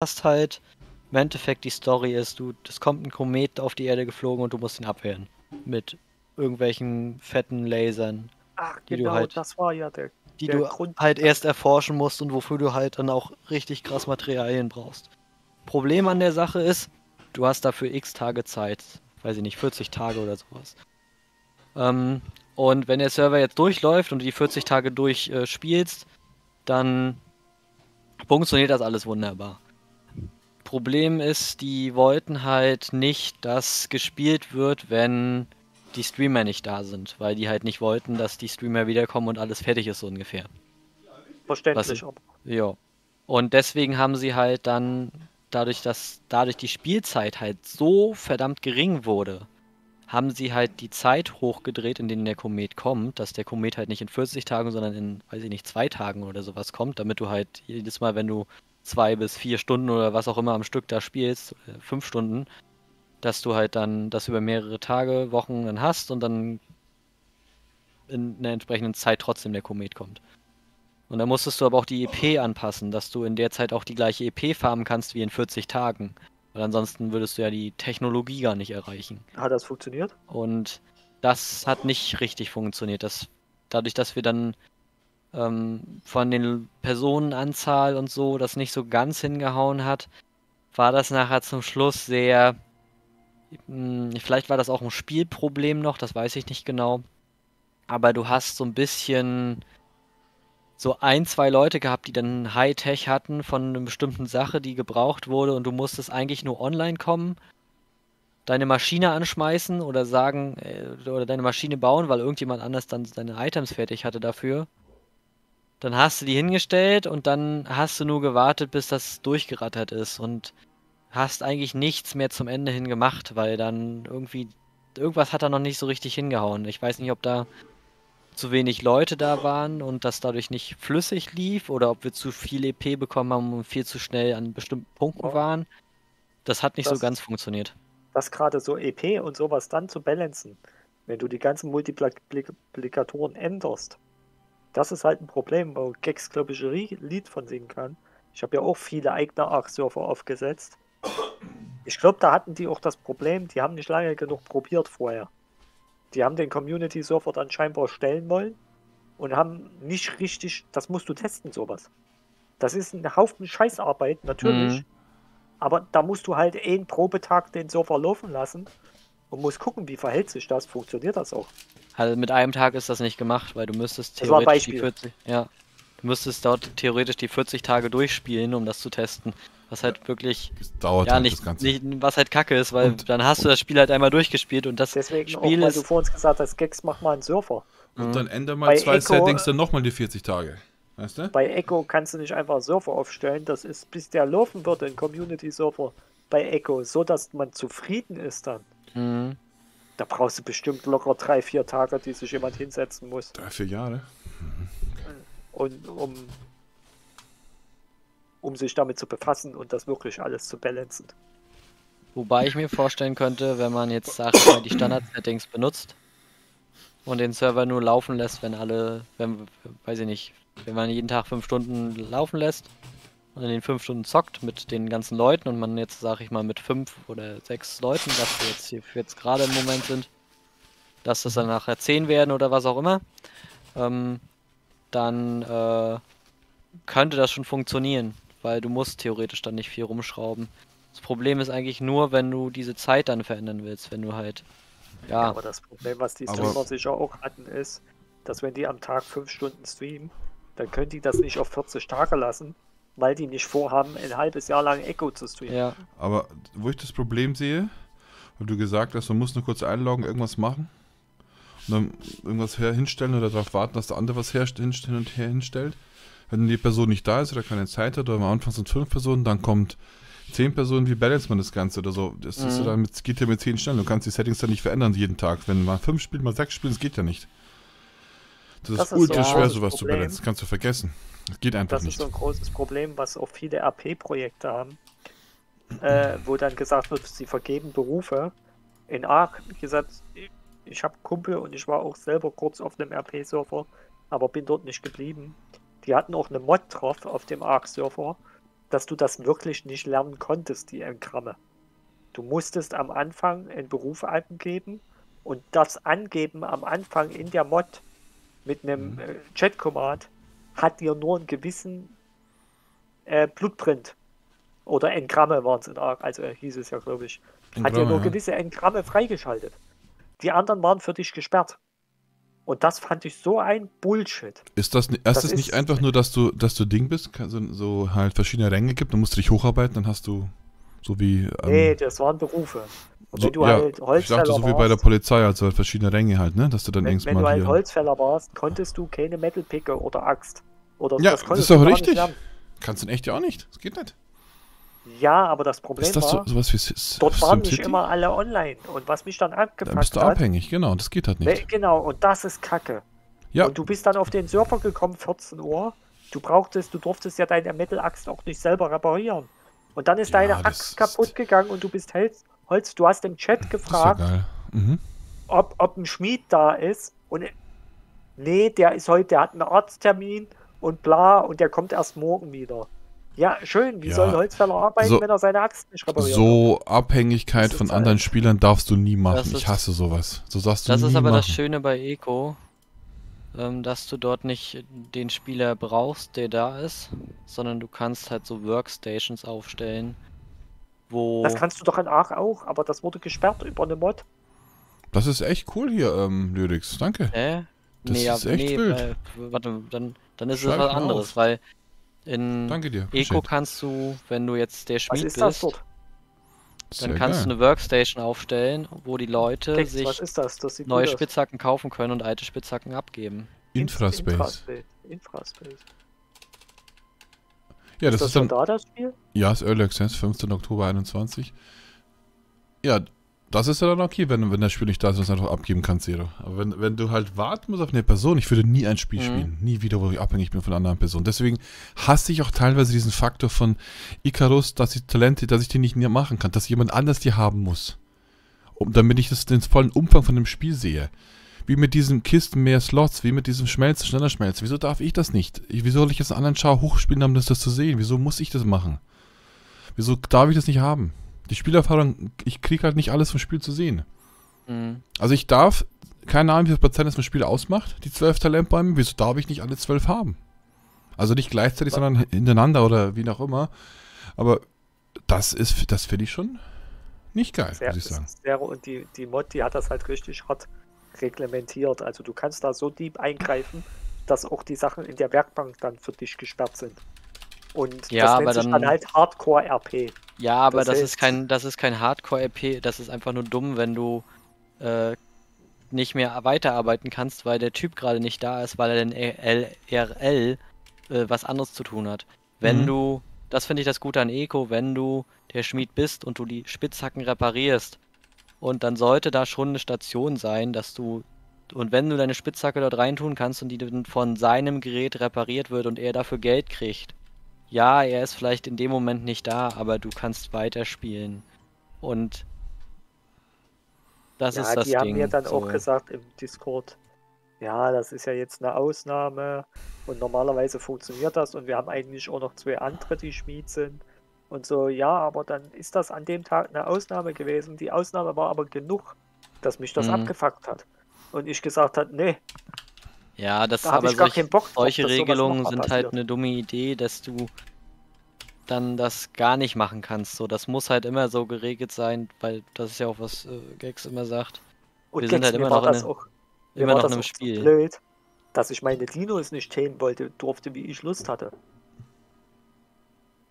hast halt im Endeffekt die Story ist, du, es kommt ein Komet auf die Erde geflogen und du musst ihn abwehren. Mit irgendwelchen fetten Lasern. Ach, die genau, du halt, das war ja der. Die der du Grund halt erst erforschen musst und wofür du halt dann auch richtig krass Materialien brauchst. Problem an der Sache ist, du hast dafür x Tage Zeit. Weiß ich nicht, 40 Tage oder sowas. Ähm, und wenn der Server jetzt durchläuft und du die 40 Tage durchspielst, äh, dann funktioniert das alles wunderbar. Problem ist, die wollten halt nicht, dass gespielt wird, wenn die Streamer nicht da sind, weil die halt nicht wollten, dass die Streamer wiederkommen und alles fertig ist so ungefähr. Verständlich. Was, ja. Und deswegen haben sie halt dann, dadurch, dass dadurch die Spielzeit halt so verdammt gering wurde, haben sie halt die Zeit hochgedreht, in denen der Komet kommt, dass der Komet halt nicht in 40 Tagen, sondern in, weiß ich nicht, zwei Tagen oder sowas kommt, damit du halt jedes Mal, wenn du zwei bis vier Stunden oder was auch immer am Stück da spielst, äh, fünf Stunden, dass du halt dann das über mehrere Tage, Wochen dann hast und dann in einer entsprechenden Zeit trotzdem der Komet kommt. Und dann musstest du aber auch die EP anpassen, dass du in der Zeit auch die gleiche EP farmen kannst wie in 40 Tagen. Weil ansonsten würdest du ja die Technologie gar nicht erreichen. Hat das funktioniert? Und das hat nicht richtig funktioniert. Das, dadurch, dass wir dann ähm, von den Personenanzahl und so das nicht so ganz hingehauen hat, war das nachher zum Schluss sehr. Mh, hm, vielleicht war das auch ein Spielproblem noch, das weiß ich nicht genau. Aber du hast so ein bisschen so ein, zwei Leute gehabt, die dann Hightech hatten von einer bestimmten Sache, die gebraucht wurde und du musstest eigentlich nur online kommen, deine Maschine anschmeißen oder sagen, äh, oder deine Maschine bauen, weil irgendjemand anders dann seine Items fertig hatte dafür. Dann hast du die hingestellt und dann hast du nur gewartet, bis das durchgerattert ist und hast eigentlich nichts mehr zum Ende hin gemacht, weil dann irgendwie irgendwas hat da noch nicht so richtig hingehauen. Ich weiß nicht, ob da zu wenig Leute da waren und das dadurch nicht flüssig lief oder ob wir zu viel EP bekommen haben und viel zu schnell an bestimmten Punkten waren. Das hat nicht das, so ganz funktioniert. Das gerade so EP und sowas dann zu balancen, wenn du die ganzen Multiplikatoren änderst, das ist halt ein Problem, wo Gex, glaube ich, ein Lied von singen kann. Ich habe ja auch viele eigene Arc-Server aufgesetzt. Ich glaube, da hatten die auch das Problem, die haben nicht lange genug probiert vorher. Die haben den Community-Server dann scheinbar stellen wollen und haben nicht richtig, das musst du testen, sowas. Das ist ein Haufen Scheißarbeit, natürlich. Mhm. Aber da musst du halt einen Probetag den Server laufen lassen und musst gucken, wie verhält sich das, funktioniert das auch. Also mit einem Tag ist das nicht gemacht, weil du müsstest theoretisch die 40, ja, du müsstest dort theoretisch die 40 Tage durchspielen, um das zu testen. Was halt wirklich dauert ja, halt nicht, nicht, was halt kacke ist, weil und dann hast du das Spiel halt einmal durchgespielt und das deswegen Spiel auch, weil ist. du vor uns gesagt hast, Gex, mach mal einen Surfer. Und mhm. dann ändere mal bei zwei Echo, Settings, dann nochmal die 40 Tage. Weißt du? Bei Echo kannst du nicht einfach Surfer aufstellen, das ist, bis der laufen wird, ein Community-Surfer bei Echo, so dass man zufrieden ist dann. Mhm. Da brauchst du bestimmt locker drei, vier Tage, die sich jemand hinsetzen muss. Drei, vier Jahre. Mhm. Und um, um sich damit zu befassen und das wirklich alles zu balancen. Wobei ich mir vorstellen könnte, wenn man jetzt, sag ich mal, die Standard-Settings benutzt und den Server nur laufen lässt, wenn alle, wenn, weiß ich nicht, wenn man jeden Tag fünf Stunden laufen lässt und in den fünf Stunden zockt mit den ganzen Leuten und man jetzt, sag ich mal, mit fünf oder sechs Leuten, dass wir jetzt hier jetzt gerade im Moment sind, dass das dann nachher zehn werden oder was auch immer, ähm, dann äh, könnte das schon funktionieren, weil du musst theoretisch dann nicht viel rumschrauben. Das Problem ist eigentlich nur, wenn du diese Zeit dann verändern willst, wenn du halt, ja. ja aber das Problem, was die Streamer sicher auch hatten, ist, dass wenn die am Tag fünf Stunden streamen, dann können die das nicht auf 40 Tage lassen, weil die nicht vorhaben, ein halbes Jahr lang Echo zu streamen. Ja. Aber wo ich das Problem sehe, weil du gesagt hast, man muss nur kurz einloggen, irgendwas machen und dann irgendwas her hinstellen oder darauf warten, dass der andere was her hin und her hinstellt. Wenn die Person nicht da ist oder keine Zeit hat, oder am Anfang sind fünf Personen, dann kommt zehn Personen, wie balance man das Ganze oder so? Das mhm. ist dann mit, geht ja mit zehn Stellen. Du kannst die Settings dann nicht verändern jeden Tag. Wenn man fünf spielt, mal sechs spielt, das geht ja nicht. Das, das ist ultra so schwer, sowas Problem. zu balancen. Das kannst du vergessen. Das geht einfach nicht. Das ist so ein großes Problem, was auch viele RP-Projekte haben, äh, wo dann gesagt wird, sie vergeben Berufe. In Arc, wie gesagt, ich habe Kumpel und ich war auch selber kurz auf einem RP-Server, aber bin dort nicht geblieben. Die hatten auch eine Mod drauf auf dem Arc-Server, dass du das wirklich nicht lernen konntest, die Engramme. Du musstest am Anfang einen Beruf angeben und das Angeben am Anfang in der Mod mit einem Mhm. äh, Chat-Command hat dir nur einen gewissen äh, Blutprint oder Engramme waren es in Arc, also äh, hieß es ja, glaube ich. Hat dir Engramme, nur ja. gewisse Engramme freigeschaltet. Die anderen waren für dich gesperrt. Und das fand ich so ein Bullshit. Ist das, ist das, Das nicht einfach nur, dass du, dass du Ding bist, so halt verschiedene Ränge gibt, dann musst du dich hocharbeiten, dann hast du so wie. Ähm, Nee, das waren Berufe. Und so, wenn du ja, halt ich Holzfäller dachte so wie bei der Polizei, also halt verschiedene Ränge halt, ne? Dass du dann wenn, irgendwann wenn du mal halt. Holzfäller warst, konntest du keine Metalpicke oder Axt. Oder Ja, das das ist doch richtig. Kannst du in echt ja auch nicht. Das geht nicht. ja, aber das Problem Ist das so, war, sowas wie S- dort waren nicht immer alle online. Und was mich dann Da bist abgefuckt du hat, abhängig, genau, das geht halt nicht. genau, und das ist Kacke. Ja, Und du bist dann auf den Server gekommen, 14 Uhr. Du brauchtest, du durftest ja deine Metal-Axt auch nicht selber reparieren. Und dann ist Ja, deine Axt ist- kaputt gegangen und du bist Holz. Holz. Du hast im Chat ist gefragt. Mhm. ob, ob ein Schmied da ist. Und nee, der ist heute, der hat einen Arzttermin und bla und der kommt erst morgen wieder. Ja, schön. Wie Ja, soll ein Holzfäller arbeiten, so- wenn er seine Axt nicht repariert? So Abhängigkeit von ist anderen Spielern darfst du nie machen. Das Ich ist- hasse sowas. So sagst du Das nie ist aber machen. das Schöne bei Eco, ähm, dass du dort nicht den Spieler brauchst, der da ist, sondern du kannst halt so Workstations aufstellen, wo Das kannst du doch in Aach auch, aber das wurde gesperrt über eine Mod. Das ist echt cool hier, ähm, Lyrics. Danke. Hä? Das nee, ja, ist echt nee, wild. weil, warte, dann, dann ist Schreib es was anderes, auf. weil in Danke dir. Eco kannst du, wenn du jetzt der Was Schmied bist, dort? Dann Sehr kannst geil. du eine Workstation aufstellen, wo die Leute was sich ist das? Das neue. Spitzhacken kaufen können und alte Spitzhacken abgeben. Infraspace. Infraspace. Infraspace. Ja, ist das das ist dann. da, das Spiel? Ja, ist Early Access, 15. Oktober 21. Ja, das ist ja dann okay, wenn, wenn das Spiel nicht da ist, was du einfach abgeben kannst, Zero. Aber wenn, wenn du halt warten musst auf eine Person, ich würde nie ein Spiel Mhm. spielen. Nie wieder, wo ich abhängig bin von einer anderen Person. Deswegen hasse ich auch teilweise diesen Faktor von Icarus, dass ich Talente, dass ich die nicht mehr machen kann, dass jemand anders die haben muss. Um, damit ich das den vollen Umfang von dem Spiel sehe. Wie mit diesen Kisten mehr Slots, wie mit diesem Schmelzen, schneller Schmelzen. Wieso darf ich das nicht? Ich, wieso soll ich jetzt einen anderen Char hochspielen, um das, das zu sehen? Wieso muss ich das machen? Wieso darf ich das nicht haben? Die Spielerfahrung, ich kriege halt nicht alles vom Spiel zu sehen. Mhm. Also ich darf, keine Ahnung, wie viel Prozent das vom Spiel ausmacht, die zwölf Talentbäume, wieso darf ich nicht alle zwölf haben? Also nicht gleichzeitig, sondern hintereinander oder wie auch immer. Aber das ist, das finde ich schon nicht geil, Sehr, muss ich sagen. sehr, und die, die Mod, die hat das halt richtig hart reglementiert. Also du kannst da so deep eingreifen, dass auch die Sachen in der Werkbank dann für dich gesperrt sind. Und Ja, das aber nennt sich dann- dann halt Hardcore-RP. Ja, aber Das das, heißt- ist kein, das ist kein Hardcore-RP, das ist einfach nur dumm, wenn du äh, nicht mehr weiterarbeiten kannst, weil der Typ gerade nicht da ist, weil er den LRL äh, was anderes zu tun hat. Wenn Mhm. du, das finde ich das Gute an Eco, wenn du der Schmied bist und du die Spitzhacken reparierst und dann sollte da schon eine Station sein, dass du und wenn du deine Spitzhacke dort reintun kannst und die dann von seinem Gerät repariert wird und er dafür Geld kriegt, ja, er ist vielleicht in dem Moment nicht da, aber du kannst weiterspielen. Und das ja, ist das die Ding. haben mir dann so. auch gesagt im Discord, ja, das ist ja jetzt eine Ausnahme und normalerweise funktioniert das und wir haben eigentlich auch noch zwei andere, die Schmied sind. Und so, ja, aber dann ist das an dem Tag eine Ausnahme gewesen. Die Ausnahme war aber genug, dass mich das Mhm. abgefuckt hat. Und ich gesagt habe, nee, Ja, das da habe aber ich gar solch, keinen Bock drauf. solche Regelungen sind halt eine dumme Idee, dass du dann das gar nicht machen kannst. So, das muss halt immer so geregelt sein, weil das ist ja auch was äh, Gex immer sagt. Und wir sind Gex, halt immer noch in das auch, Immer noch das in einem auch so Spiel. blöd, dass ich meine Dinos nicht themen wollte, durfte, wie ich Lust hatte.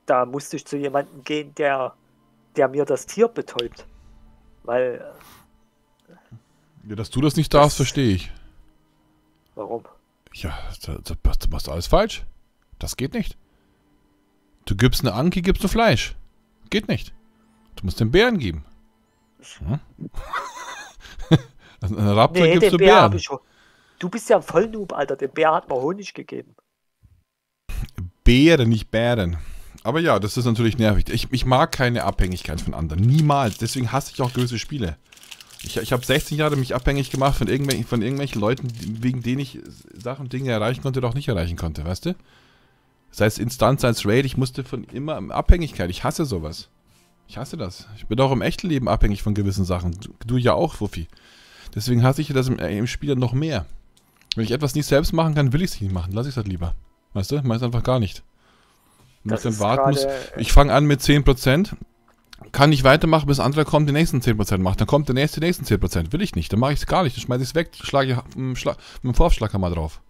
Da musste ich zu jemandem gehen, der, der mir das Tier betäubt. Weil, äh, Ja, dass du das nicht darfst, verstehe ich. Warum? Ja, da, du machst alles falsch. Das geht nicht. Du gibst eine Anki, gibst du Fleisch. Geht nicht. Du musst den Bären geben. Hm? Eine Raptor Nee, gibst den du Bär Bären. schon. Du bist ja ein Vollnoob, Alter. Den Bär hat mir Honig gegeben. Bären, nicht Bären. Aber ja, das ist natürlich nervig. Ich, ich mag keine Abhängigkeit von anderen. Niemals. Deswegen hasse ich auch gewisse Spiele. Ich, ich habe 16 Jahre mich abhängig gemacht von irgendwelchen, von irgendwelchen Leuten, wegen denen ich Sachen, Dinge erreichen konnte oder auch nicht erreichen konnte, weißt du? Sei es Instanz, sei es Raid, ich musste von immer Abhängigkeit. Ich hasse sowas. Ich hasse das. Ich bin auch im echten Leben abhängig von gewissen Sachen. Du, du ja auch, Wuffi. Deswegen hasse ich das im, äh, im Spiel dann noch mehr. Wenn ich etwas nicht selbst machen kann, will ich es nicht machen. Lass ich es halt lieber. Weißt du? Meist einfach gar nicht. Das ich dann warten muss. äh, Ich fange an mit 10%, kann nicht weitermachen, bis ein anderer kommt, die nächsten 10% macht. Dann kommt der nächste, die nächsten 10%. Will ich nicht. Dann mache ich es gar nicht. Dann schmeiße ich es weg, schlage ich mit dem Schla- mit dem Vorschlaghammer drauf.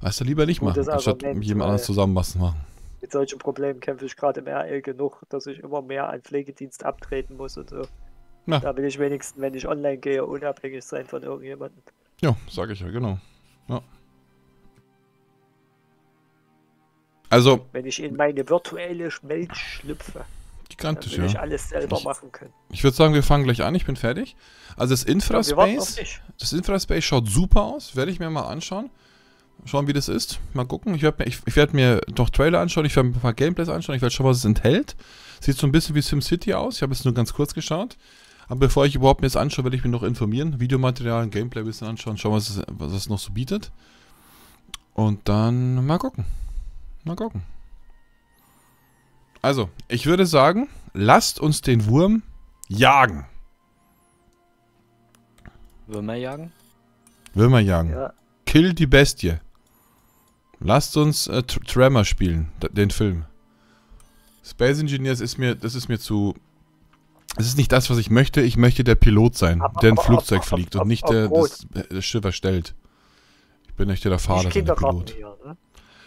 Weißt du, lieber nicht machen, anstatt mit jemand weil- anderes zusammen was zu machen. Mit solchen Problemen kämpfe ich gerade im RL genug, dass ich immer mehr an Pflegedienst abtreten muss und so. Na. Da will ich wenigstens, wenn ich online gehe, unabhängig sein von irgendjemandem. Ja, sage ich ja, genau. Ja. Also, Wenn ich in meine virtuelle Welt schlüpfe, gigantisch, will ich ja. alles selber Ich- machen können. Ich würde sagen, wir fangen gleich an. Ich bin fertig. Also das Ja, Infraspace, dich. das Infraspace schaut super aus. Werde ich mir mal anschauen. Schauen, wie das ist. Mal gucken. Ich werde mir, ich, ich werd mir noch Trailer anschauen. Ich werde mir ein paar Gameplays anschauen. Ich werde schauen, was es enthält. Sieht so ein bisschen wie SimCity aus. Ich habe es nur ganz kurz geschaut. Aber bevor ich überhaupt mir das anschaue, werde ich mich noch informieren. Videomaterial, Gameplay ein bisschen anschauen. Schauen, was es, was es noch so bietet. Und dann mal gucken. Mal gucken. Also, ich würde sagen, lasst uns den Wurm jagen. Würmer jagen? Würmer jagen. Ja, Kill die Bestie. Lasst uns äh, Tr- Tremor spielen, den Film. Space Engineers ist mir, das ist mir zu. Es ist nicht das, was ich möchte. Ich möchte der Pilot sein, Aber- der ein aber- Flugzeug aber- fliegt und nicht der das, das Schiff erstellt. Ich bin nicht der Fahrer, sondern der Pilot. hier, ne?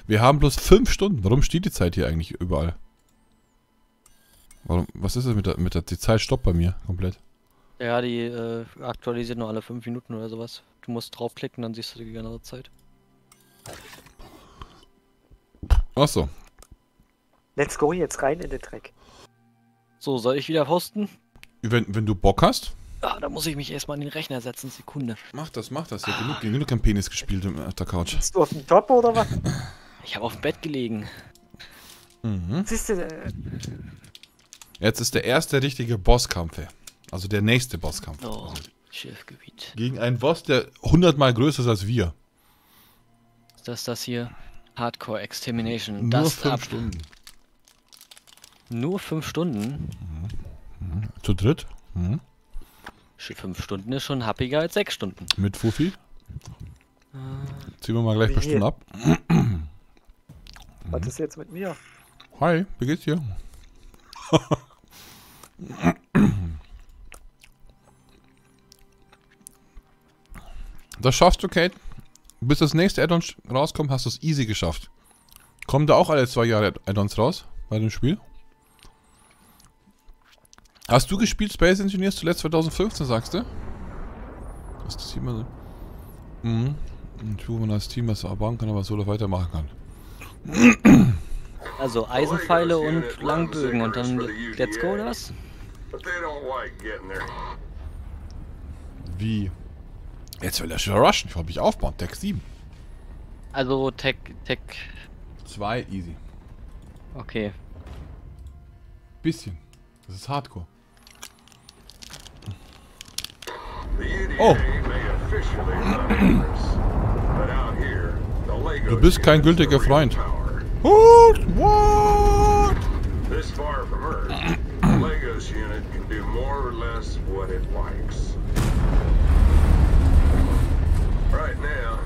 Wir haben bloß fünf Stunden. Warum steht die Zeit hier eigentlich überall? Warum, was ist das mit der, mit der, die Zeit stoppt bei mir komplett. Ja, die äh, aktualisiert nur alle 5 Minuten oder sowas. Du musst draufklicken, dann siehst du die genaue Zeit. Achso, Let's go jetzt rein in den Dreck. So, soll ich wieder hosten? wenn, wenn du Bock hast, Ah, da muss ich mich erstmal an den Rechner setzen. Sekunde. mach das, mach das. Ich hab genug, genug am Penis gespielt im- auf der Couch. Bist du auf dem Top oder was? Ich habe auf dem Bett gelegen. Mhm. Siehst du, äh, Jetzt ist der erste richtige Bosskampf. Also der nächste Bosskampf. Oh, Also Schiffgebiet. gegen einen Boss, der hundertmal größer ist als wir. Ist das das hier? Hardcore Extermination. Nur Dust fünf up. Stunden. Nur 5 Stunden? Zu dritt? Mhm. 5 Stunden ist schon happiger als 6 Stunden. Mit Fufi. Ziehen wir mal gleich ein paar? Stunden ab. was ist jetzt mit mir? Hi, wie geht's dir? Das schaffst du, Kate. Bis das nächste Addon rauskommt, hast du es easy geschafft. Kommen da auch alle zwei Jahre Add- Add-ons raus bei dem Spiel? Hast du gespielt Space Engineers zuletzt 2015, sagst du? Das ist immer so. Mhm. Und wo man als Team was erbauen kann, aber solo weitermachen kann. Also Eisenpfeile und Langbögen und dann Let's Go oder Wie? Jetzt will er schon rushen. Ich wollte mich aufbauen. Tech 7. Also Tech, Tech, 2 easy. okay. Bisschen. Das ist Hardcore. UDA Oh. Du bist kein gültiger Freund. What? What? This far from Earth, the Legos unit can do more or less what it likes. Right now,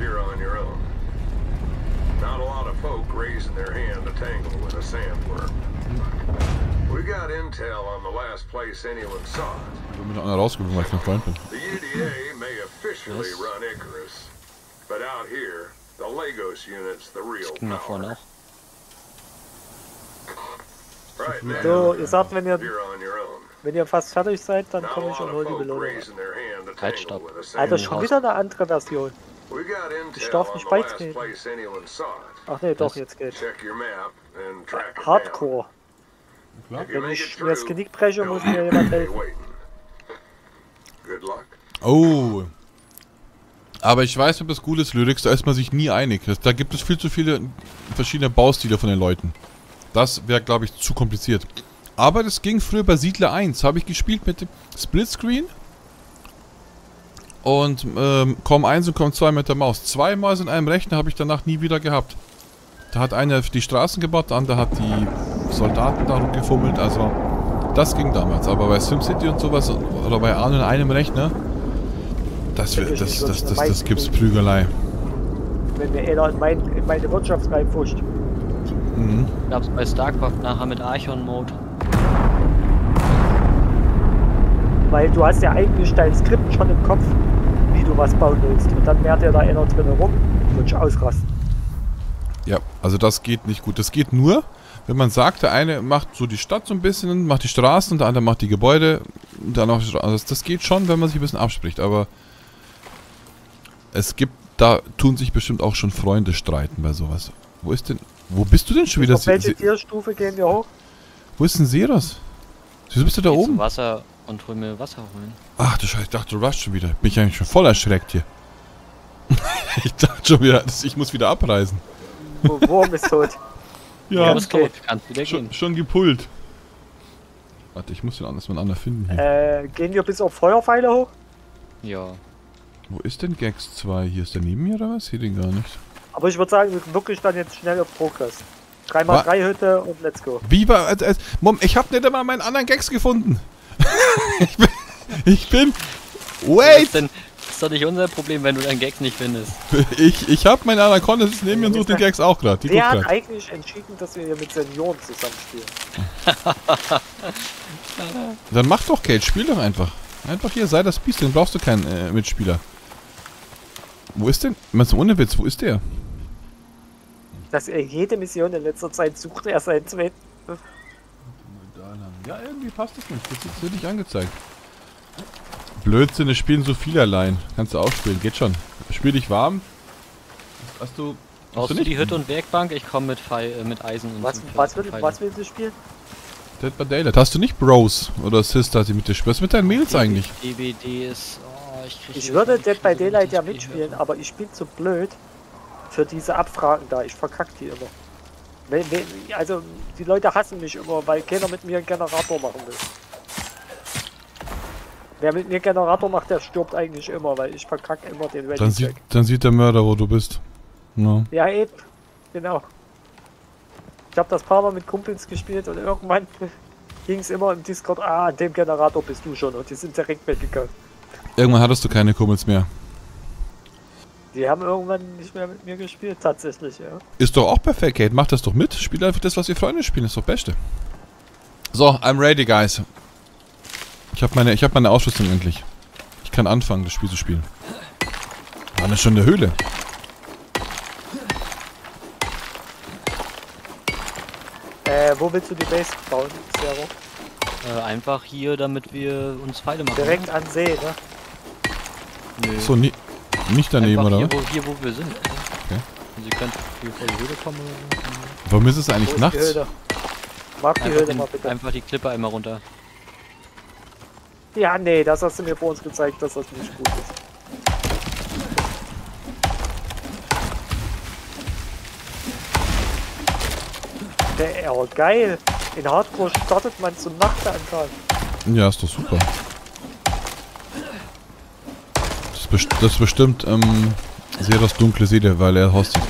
you're on your own. Not a lot of folk raising their hand to tangle with a sandworm. We got intel on the last place anyone saw it. Ich will mich einer rausgewiesen, weil ich kein Freund bin. The UDA may officially Yes. run Icarus, but out here, the Legos unit's the real Ging da vorne power. So, ihr sagt, wenn ihr, wenn ihr fast fertig seid, dann komme ich und of hole die Belohnung. Halt, stopp. Alter, schon wieder eine andere Version. Intel darf nicht beitreten. Ach nee, doch, Was? jetzt geht's. Hardcore. you Wenn ich mir das Genick breche, muss mir jemand helfen. Oh. Aber ich weiß, ob es gut ist, Lyrics, da ist man sich nie einig. Das- Da gibt es viel zu viele verschiedene Baustile von den Leuten. Das wäre, glaube ich, zu kompliziert. Aber das ging früher bei Siedler 1. Habe ich gespielt mit dem Splitscreen. Und ähm, COM 1 und COM 2 mit der Maus. Zwei Mäuse in einem Rechner habe ich danach nie wieder gehabt. Da hat einer die Straßen gebaut, der andere hat die Soldaten darum gefummelt. Also, das ging damals. Aber bei SimCity und sowas, oder bei Arno in einem Rechner, das, wär- das, das, das, das gibt's Prügelei. Wenn mir einer in meine Wirtschaft reinfuscht. Mhm. Gab's bei StarCraft nachher mit Archon-Mode. Weil du hast ja eigentlich dein Skript schon im Kopf, wie du was bauen willst. Und dann mehrt dir da einer drin rum und ausrasten. Ja, also das geht nicht gut. Das geht nur, wenn man sagt, der eine macht so die Stadt so ein bisschen, macht die Straßen, der andere macht die Gebäude. Dann noch, also das geht schon, wenn man sich ein bisschen abspricht, aber es gibt, da tun sich bestimmt auch schon Freunde streiten bei sowas. Wo ist denn, wo bist du denn schon wieder? Auf welche Tierstufe gehen wir hoch? wo ist denn Seros? Wieso bist du da oben? Wasser und hol mir Wasser holen. Ach du Scheiße, ich dachte, du warst schon wieder. Bin ich eigentlich schon voll erschreckt hier. ich dachte schon wieder, dass ich muss wieder abreisen. Wo Wurm ist tot. Ja, Ja, okay. tot, kannst wieder gehen. schon, schon gepult. Warte, ich muss den anders mal anderen finden hier. Äh, gehen wir bis auf Feuerpfeile hoch? Ja. Wo ist denn Gags 2? Hier ist der neben mir oder was? Hier den gar nicht. Aber ich würde sagen, wir wirklich dann jetzt schnell auf Progress. 3x3 Hütte und let's go. Wie war. Äh, äh, Mom, ich hab nicht einmal meinen anderen Gags gefunden. ich bin. Ich bin. Das Wait! ist, denn, das ist doch nicht unser Problem, wenn du deinen Gags nicht findest. Ich, ich hab meinen Anaconda ist neben mir und sucht den Gags auch gerade. Die guckt hat grad. eigentlich entschieden, dass wir hier mit Senioren zusammenspielen? Dann mach doch, Kate, spiel doch einfach. Einfach hier, sei das Biest, dann brauchst du keinen äh, Mitspieler. Wo ist denn? Meinst du ohne Witz, wo ist der? Dass er jede Mission in letzter Zeit sucht, er seinen zweiten. Ja, irgendwie passt das nicht. Das wird nicht angezeigt. Blödsinn, es spielen so viele allein. Kannst du auch spielen, geht schon. Spiel dich warm. Hast du. Hast Brauchst du nicht? die Hütte und Werkbank? Ich komme mit, Pfeil- äh, mit Eisen und Was, was, will, was willst du spielen? Dead by Daylight. Hast du nicht Bros oder Sister, die mit dir spielen? Was ist mit deinen Mädels eigentlich? DBD ist. Oh, ich krieg Ich würde Dead by Daylight ja mitspielen, aber ich bin zu blöd für diese Abfragen da. Ich verkack die immer. Wenn, wenn, also, die Leute hassen mich immer, weil keiner mit mir einen Generator machen will. Wer mit mir Generator macht, der stirbt eigentlich immer, weil ich verkack immer den Dann Ready sieht, Check. dann sieht der Mörder, wo du bist. No. Ja, eben. Genau. Ich habe das paar Mal mit Kumpels gespielt und irgendwann ging es immer im Discord, ah, an dem Generator bist du schon und die sind direkt weggegangen. Irgendwann hattest du keine Kumpels mehr. Die haben irgendwann nicht mehr mit mir gespielt, tatsächlich, ja. Ist doch auch perfekt, Kate. Mach das doch mit. Spiel einfach das, was ihr Freunde spielen. Ist doch Beste. So, I'm ready, guys. Ich habe meine, ich hab meine Ausrüstung endlich. Ich kann anfangen, das Spiel zu spielen. Wann ist schon in der Höhle? Äh, wo willst du die Base bauen, Zero? Äh, einfach hier, damit wir uns Pfeile machen. Direkt an See, ne? Nö. So, nie, nicht daneben, einfach oder hier wo, hier, wo wir sind. Okay. Und Sie können hier vor die Höhle kommen oder so. Warum ist es eigentlich ist die nachts? Höhle? Mach die Einfach, Höhle mal bitte. einfach die Klippe einmal runter. Ja, nee, das hast du mir vor uns gezeigt, dass das nicht gut ist. Der, oh, geil. In Hardcore startet man zum Nachtanfang. Ja, ist doch super. Das ist, best das ist bestimmt ähm, sehr das dunkle Seele, weil er hostet.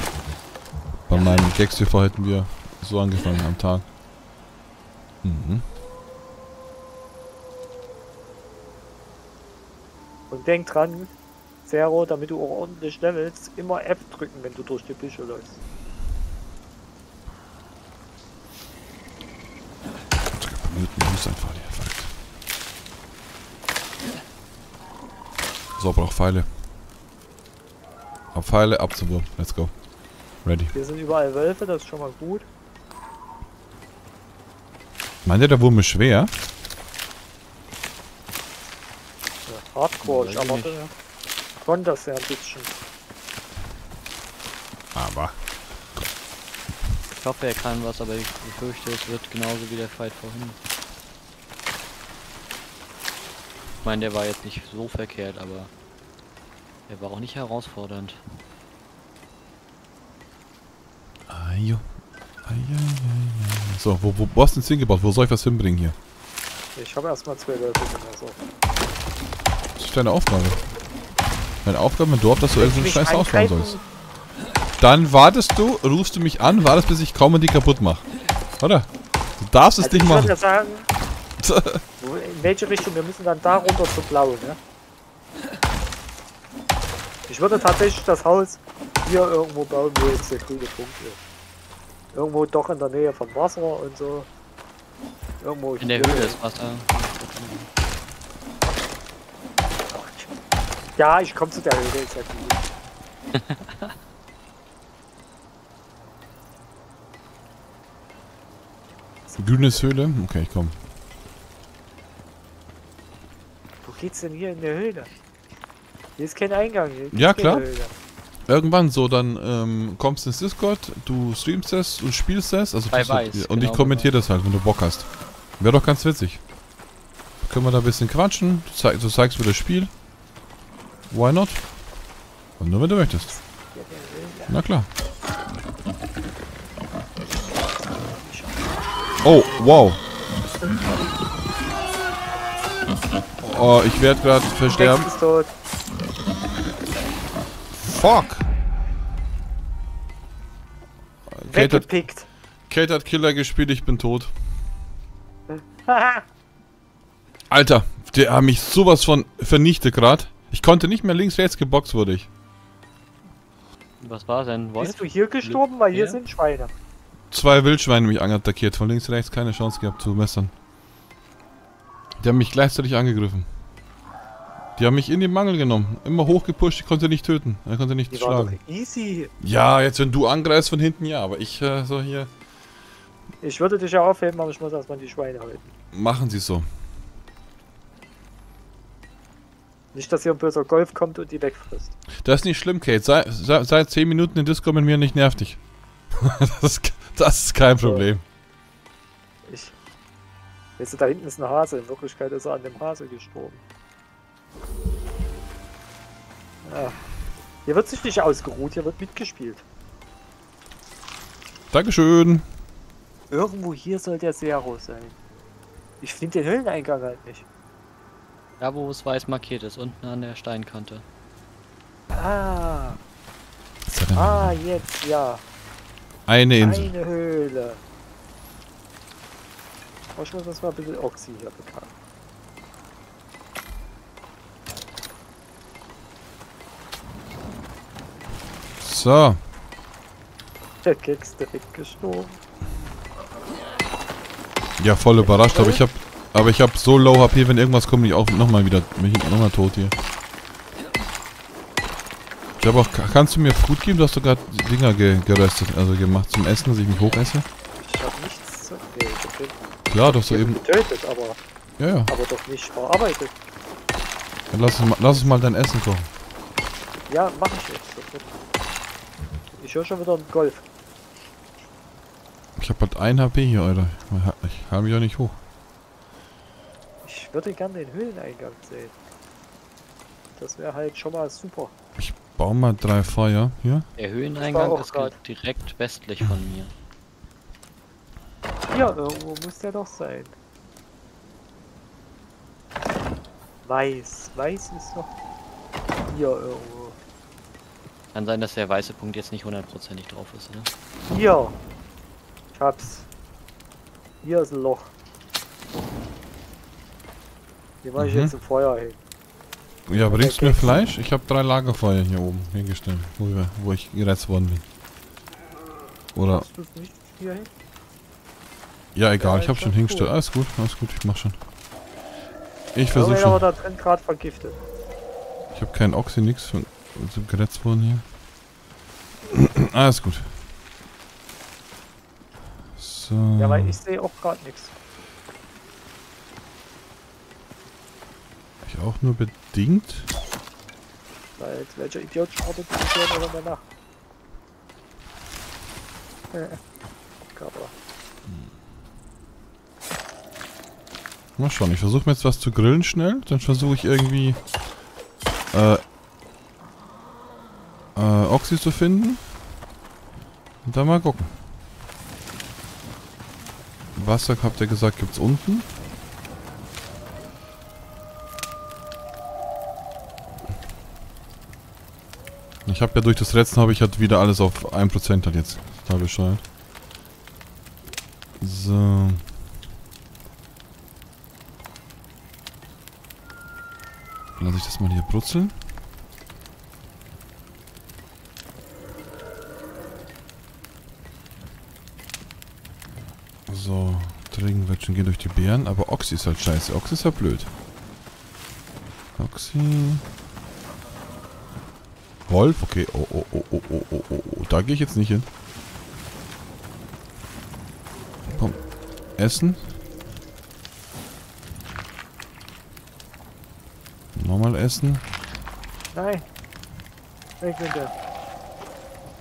Bei meinem Gags TV hätten wir so angefangen am Tag. Mhm. Und denk dran, Zero, damit du auch ordentlich levelst, immer F drücken, wenn du durch die Büsche läufst. Minuten Hustanfall hier, verrückt. So, braucht Pfeile. Ab Pfeile, ab zum Wurm. Let's go. Ready. Hier sind überall Wölfe, das ist schon mal gut. Meint ihr, der Wurm ist schwer? Ja, Hardcore, ich ja. Schon das ja ein bisschen. Aber. Ich hoffe, er kann was, aber ich befürchte, es wird genauso wie der Fight vorhin. Ich meine, der war jetzt nicht so verkehrt, aber er war auch nicht herausfordernd. Ajo. Eieieiei. So, wo, wo, wo hast du denn hingebaut? Wo soll ich was hinbringen hier? Ich habe erstmal zwei Wölfe also. Das ist deine Aufgabe. Deine Aufgabe im Dorf, dass du irgendeinen scheiß Haus bauen angreifen, sollst. dann wartest du, rufst du mich an, wartest, bis ich kaum die kaputt mache. Oder? Du darfst es Also nicht machen. ja sagen, wo- in welche Richtung? Wir müssen dann da runter zu blau, ne? Ich würde tatsächlich das Haus hier irgendwo bauen, wo jetzt der grüne Punkt ist. Irgendwo doch in der Nähe vom Wasser und so. Irgendwo In der. Höhle ist Wasser. Ja, ich komme zu der Höhle, ist ja gut. Grünes Höhle? Okay, ich komm. Wo geht's denn hier in der Höhle? Hier ist kein Eingang. Hier Ja, klar. Irgendwann so, dann ähm, kommst du ins Discord, du streamst es und spielst es. Also Bei du- Weiß, und genau, ich kommentiere das halt, wenn du Bock hast. Wäre doch ganz witzig. Können wir da ein bisschen quatschen? Du, zeig, du zeigst mir das Spiel. Why not? Und nur wenn du möchtest. Na klar. Oh, wow. Oh, ich werde gerade versterben. Ist tot. Fuck. Kate hat. Kate hat Killer gespielt, ich bin tot. Haha. Alter, der hat mich sowas von vernichtet gerade. Ich konnte nicht mehr links, rechts geboxt wurde ich. Was war denn? Wolf? Bist du hier gestorben? Weil hier Ja. sind Schweine. Zwei Wildschweine mich attackiert, von links, rechts keine Chance gehabt zu messern. Die haben mich gleichzeitig angegriffen. Die haben mich in den Mangel genommen. Immer hochgepusht, ich konnte nicht töten. Er konnte nicht Die schlagen. easy. Ja, jetzt wenn du angreifst von hinten, ja, aber ich äh, so hier. Ich würde dich ja aufheben, aber ich muss erstmal die Schweine halten. Machen sie so. Nicht, dass hier ein böser Golf kommt und die wegfrisst. Das ist nicht schlimm, Kate. Sei, sei, seit 10 Minuten in Disco mit mir nicht nerv dich. das, ist, das ist kein So. Problem. Ich. Weißt du, da hinten ist ein Hase. In Wirklichkeit ist er an dem Hase gestorben. Ja. Hier wird sich nicht ausgeruht, hier wird mitgespielt. Dankeschön. Irgendwo hier soll der Zero sein. Ich finde den Höhleneingang halt nicht. Da, wo es weiß markiert ist, unten an der Steinkante. Ah, ah, jetzt, ja. Eine Insel. Eine Höhle. Oh, ich muss das mal ein bisschen Oxy hier bekannt. So. Der Keks direkt gestorben. Ja, voll überrascht, aber ich hab. Aber ich hab so low HP, wenn irgendwas kommt, ich auch nochmal wieder. Bin ich nochmal tot hier. Ich hab auch. Kannst du mir Food geben? Du hast sogar Dinger ge geröstet, also gemacht zum Essen, dass ich mich hochesse. Ich hab nichts zu. Nee, ich Klar, doch so eben. getötet, aber, Ja, ja. aber doch nicht verarbeitet. Dann lass uns mal, lass uns mal dein Essen kochen. Ja, mach ich jetzt. Ich höre schon wieder einen Golf. Ich hab halt 1 HP hier, Alter. Ich halte mich auch nicht hoch. Ich würde gerne den Höhleneingang sehen. Das wäre halt schon mal super. Ich baue mal drei Feuer hier. Der Höhleneingang ist direkt westlich von mir. Hier irgendwo muss der doch sein. Weiß. Weiß ist doch hier irgendwo. Kann sein, dass der weiße Punkt jetzt nicht hundertprozentig drauf ist, ne? Hier. Ich hab's. Hier ist ein Loch. Hier mache ich Mhm. jetzt ein Feuer hin. Ja, bringst du mir. Fleisch? Ich habe drei Lagerfeuer hier oben hingestellt, wo, wir, wo ich gerettet worden bin. Oder, Machst du es nicht hier hin? Ja egal, ich habe schon hingestellt. cool. Alles gut, alles gut, ich mach schon. Ich Versuch versuche aber schon. da drin gerade vergiftet. Ich habe keinen Oxy, nix. von- Sind gerettet worden hier. alles gut. So. Ja, weil ich sehe auch gerade nichts. Ich auch nur bedingt. Weil welcher Idiot startet in der Nacht. Mal schauen, ich versuche mir jetzt was zu grillen schnell. Dann versuche ich irgendwie äh, äh, Oxy zu finden. Und dann mal gucken. Wasser, habt ihr gesagt, gibt's unten? Ich habe ja durch das Retzen habe ich halt wieder alles auf 1% halt jetzt. Da bescheuert. So. Ich das mal hier brutzeln. So, trinken wird schon gehen durch die Beeren, aber Oxy ist halt scheiße. Oxy ist halt blöd. Oxy. Wolf, okay. Oh, oh, oh, oh, oh, oh, oh, oh. Da gehe ich jetzt nicht hin. Komm. Essen. Nochmal essen. Nein. Weg mit der.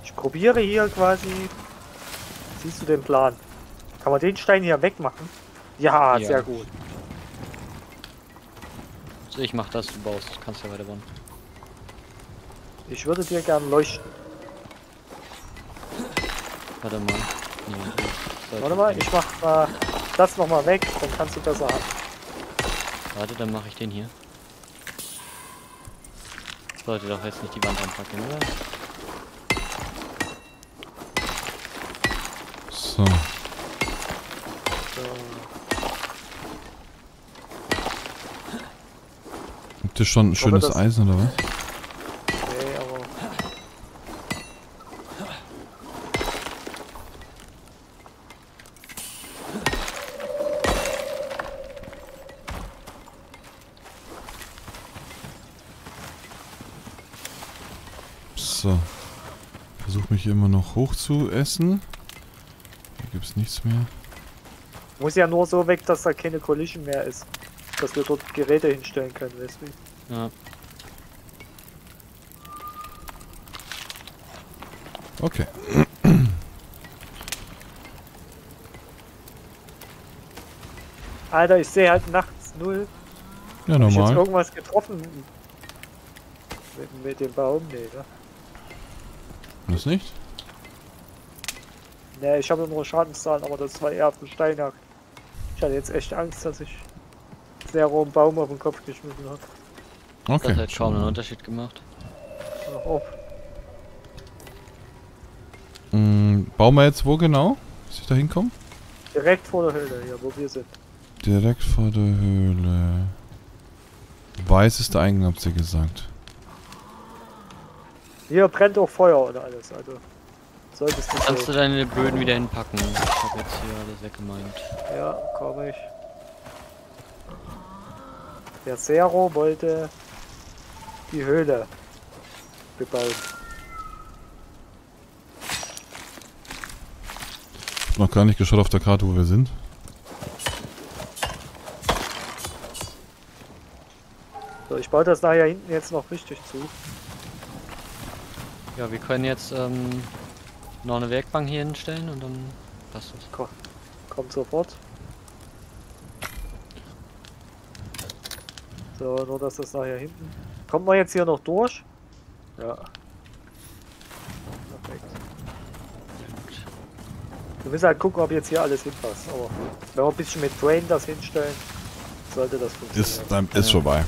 Ich probiere hier quasi. Siehst du den Plan? Kann man den Stein hier wegmachen? Ja, Ja. sehr gut. Also ich mach das, du baust, kannst ja weiter bauen. Ich würde dir gern leuchten. Warte mal. Nee, das sollte Warte mal, ich mach mal das nochmal weg, dann kannst du besser haben. Warte, dann mache ich den hier. Sollte doch jetzt nicht die Wand anpacken, oder? So. Habt ihr schon hoffe, schönes Eisen oder was? Nee, aber. So. Versuch mich immer noch hoch zu essen. Hier gibt's nichts mehr. Muss ja nur so weg, dass da keine Collision mehr ist. Dass wir dort Geräte hinstellen können, weißt du? Ja. Okay. Alter, ich sehe halt nachts null. Ja, Hab ich jetzt normal. irgendwas getroffen? Mit, mit dem Baum? Nee, ne? Das nicht? Nee, ich habe nur Schadenszahlen, aber das war eher auf den Steinjagd. Ich hatte jetzt echt Angst, dass ich sehr rohen Baum auf den Kopf geschmissen habe. Okay. Das hat kaum schauen einen. Unterschied gemacht. Mach auf. Mm, bauen wir jetzt wo genau? Dass ich da hinkomme? Direkt vor der Höhle, hier, wo wir sind. Direkt vor der Höhle. Weiß ist der Eingang, habt ihr gesagt. Hier brennt auch Feuer und alles, also solltest du Kannst du deine Böden wieder hinpacken? Ich hab jetzt hier alles weggemeint. Ja, komm ich. Der Zero wollte die Höhle bebauen. Ich hab noch gar nicht geschaut auf der Karte, wo wir sind. So, ich baue das nachher hinten jetzt noch richtig zu. Ja, wir können jetzt ähm, noch eine Werkbank hier hinstellen und dann passt das. Kommt sofort. So, nur dass das nachher hinten. Kommt man jetzt hier noch durch? Ja. Perfekt. Wir müssen halt gucken, ob jetzt hier alles hinpasst. Aber wenn wir ein bisschen mit Brain das hinstellen, sollte das funktionieren. Ist, dann ist vorbei.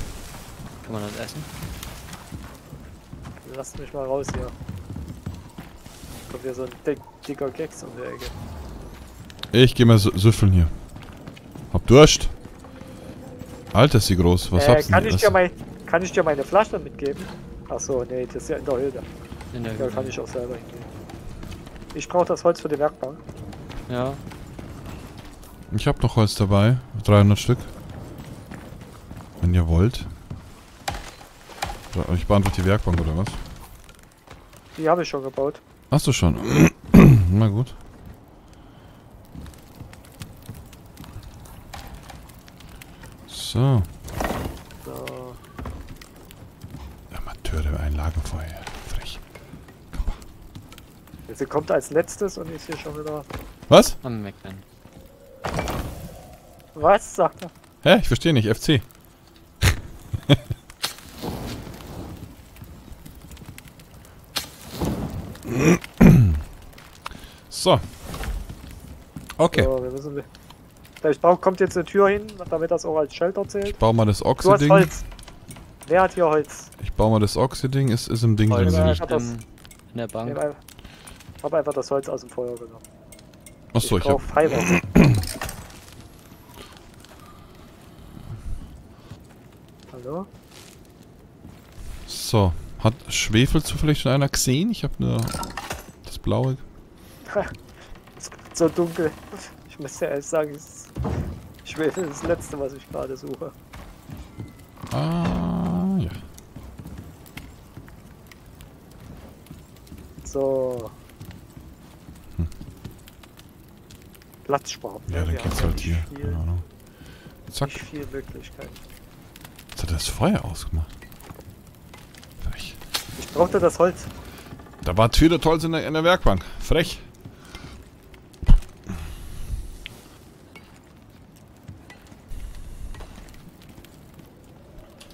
Kann man das essen? Lasst mich mal raus hier. Kommt hier so ein dick, dicker Keks um die Ecke. Ich geh mal sü- süffeln hier. Hab Durst. Alter, ist sie groß. Was äh, hab's kann, denn? ich dir mein, kann ich dir meine Flasche mitgeben? Achso, nee, das ist ja in der Höhle. In der Da Höhle. kann ich auch selber hingehen. Ich brauche das Holz für die Werkbank. Ja, Ich hab noch Holz dabei. 300 Stück. Wenn ihr wollt. Ich baue einfach die Werkbank oder was? Die habe ich schon gebaut. Hast du schon? Na gut. So. So, Amateure ein Lagerfeuer. Frech. sie kommt als letztes und ist hier schon wieder. Was? am Meckern. Was? sagt er? Hä? Ich verstehe nicht. FC. so. Okay. So, wir müssen. Ich brauche, kommt jetzt eine Tür hin, damit das auch als Shelter Ich zählt. baue mal das Du hast Ochse-Ding. Holz. Wer hat hier Holz? Ich baue mal das Oxy-Ding, ist, ist im Ding Holz drin. Ich ich. hab das- in der Ich Bank. hab einfach, ich hab einfach das Holz aus dem Feuer genommen. Achso, ich brauch hab. Fiber. Hallo? So. Hat Schwefel zufällig schon einer gesehen? Ich habe nur das blaue. Es wird so dunkel. Ich muss ja ehrlich sagen, es ist das letzte, was ich gerade suche. Ah, ja. So. Hm. Platz sparen. Ja, dann Wir geht's halt hier. Viel, Keine Ahnung. Zack. Nicht viel Möglichkeiten. Jetzt hat er das Feuer ausgemacht. Frech. Ich brauchte das Holz. Da war wieder Tolls in der, in der Werkbank. Frech.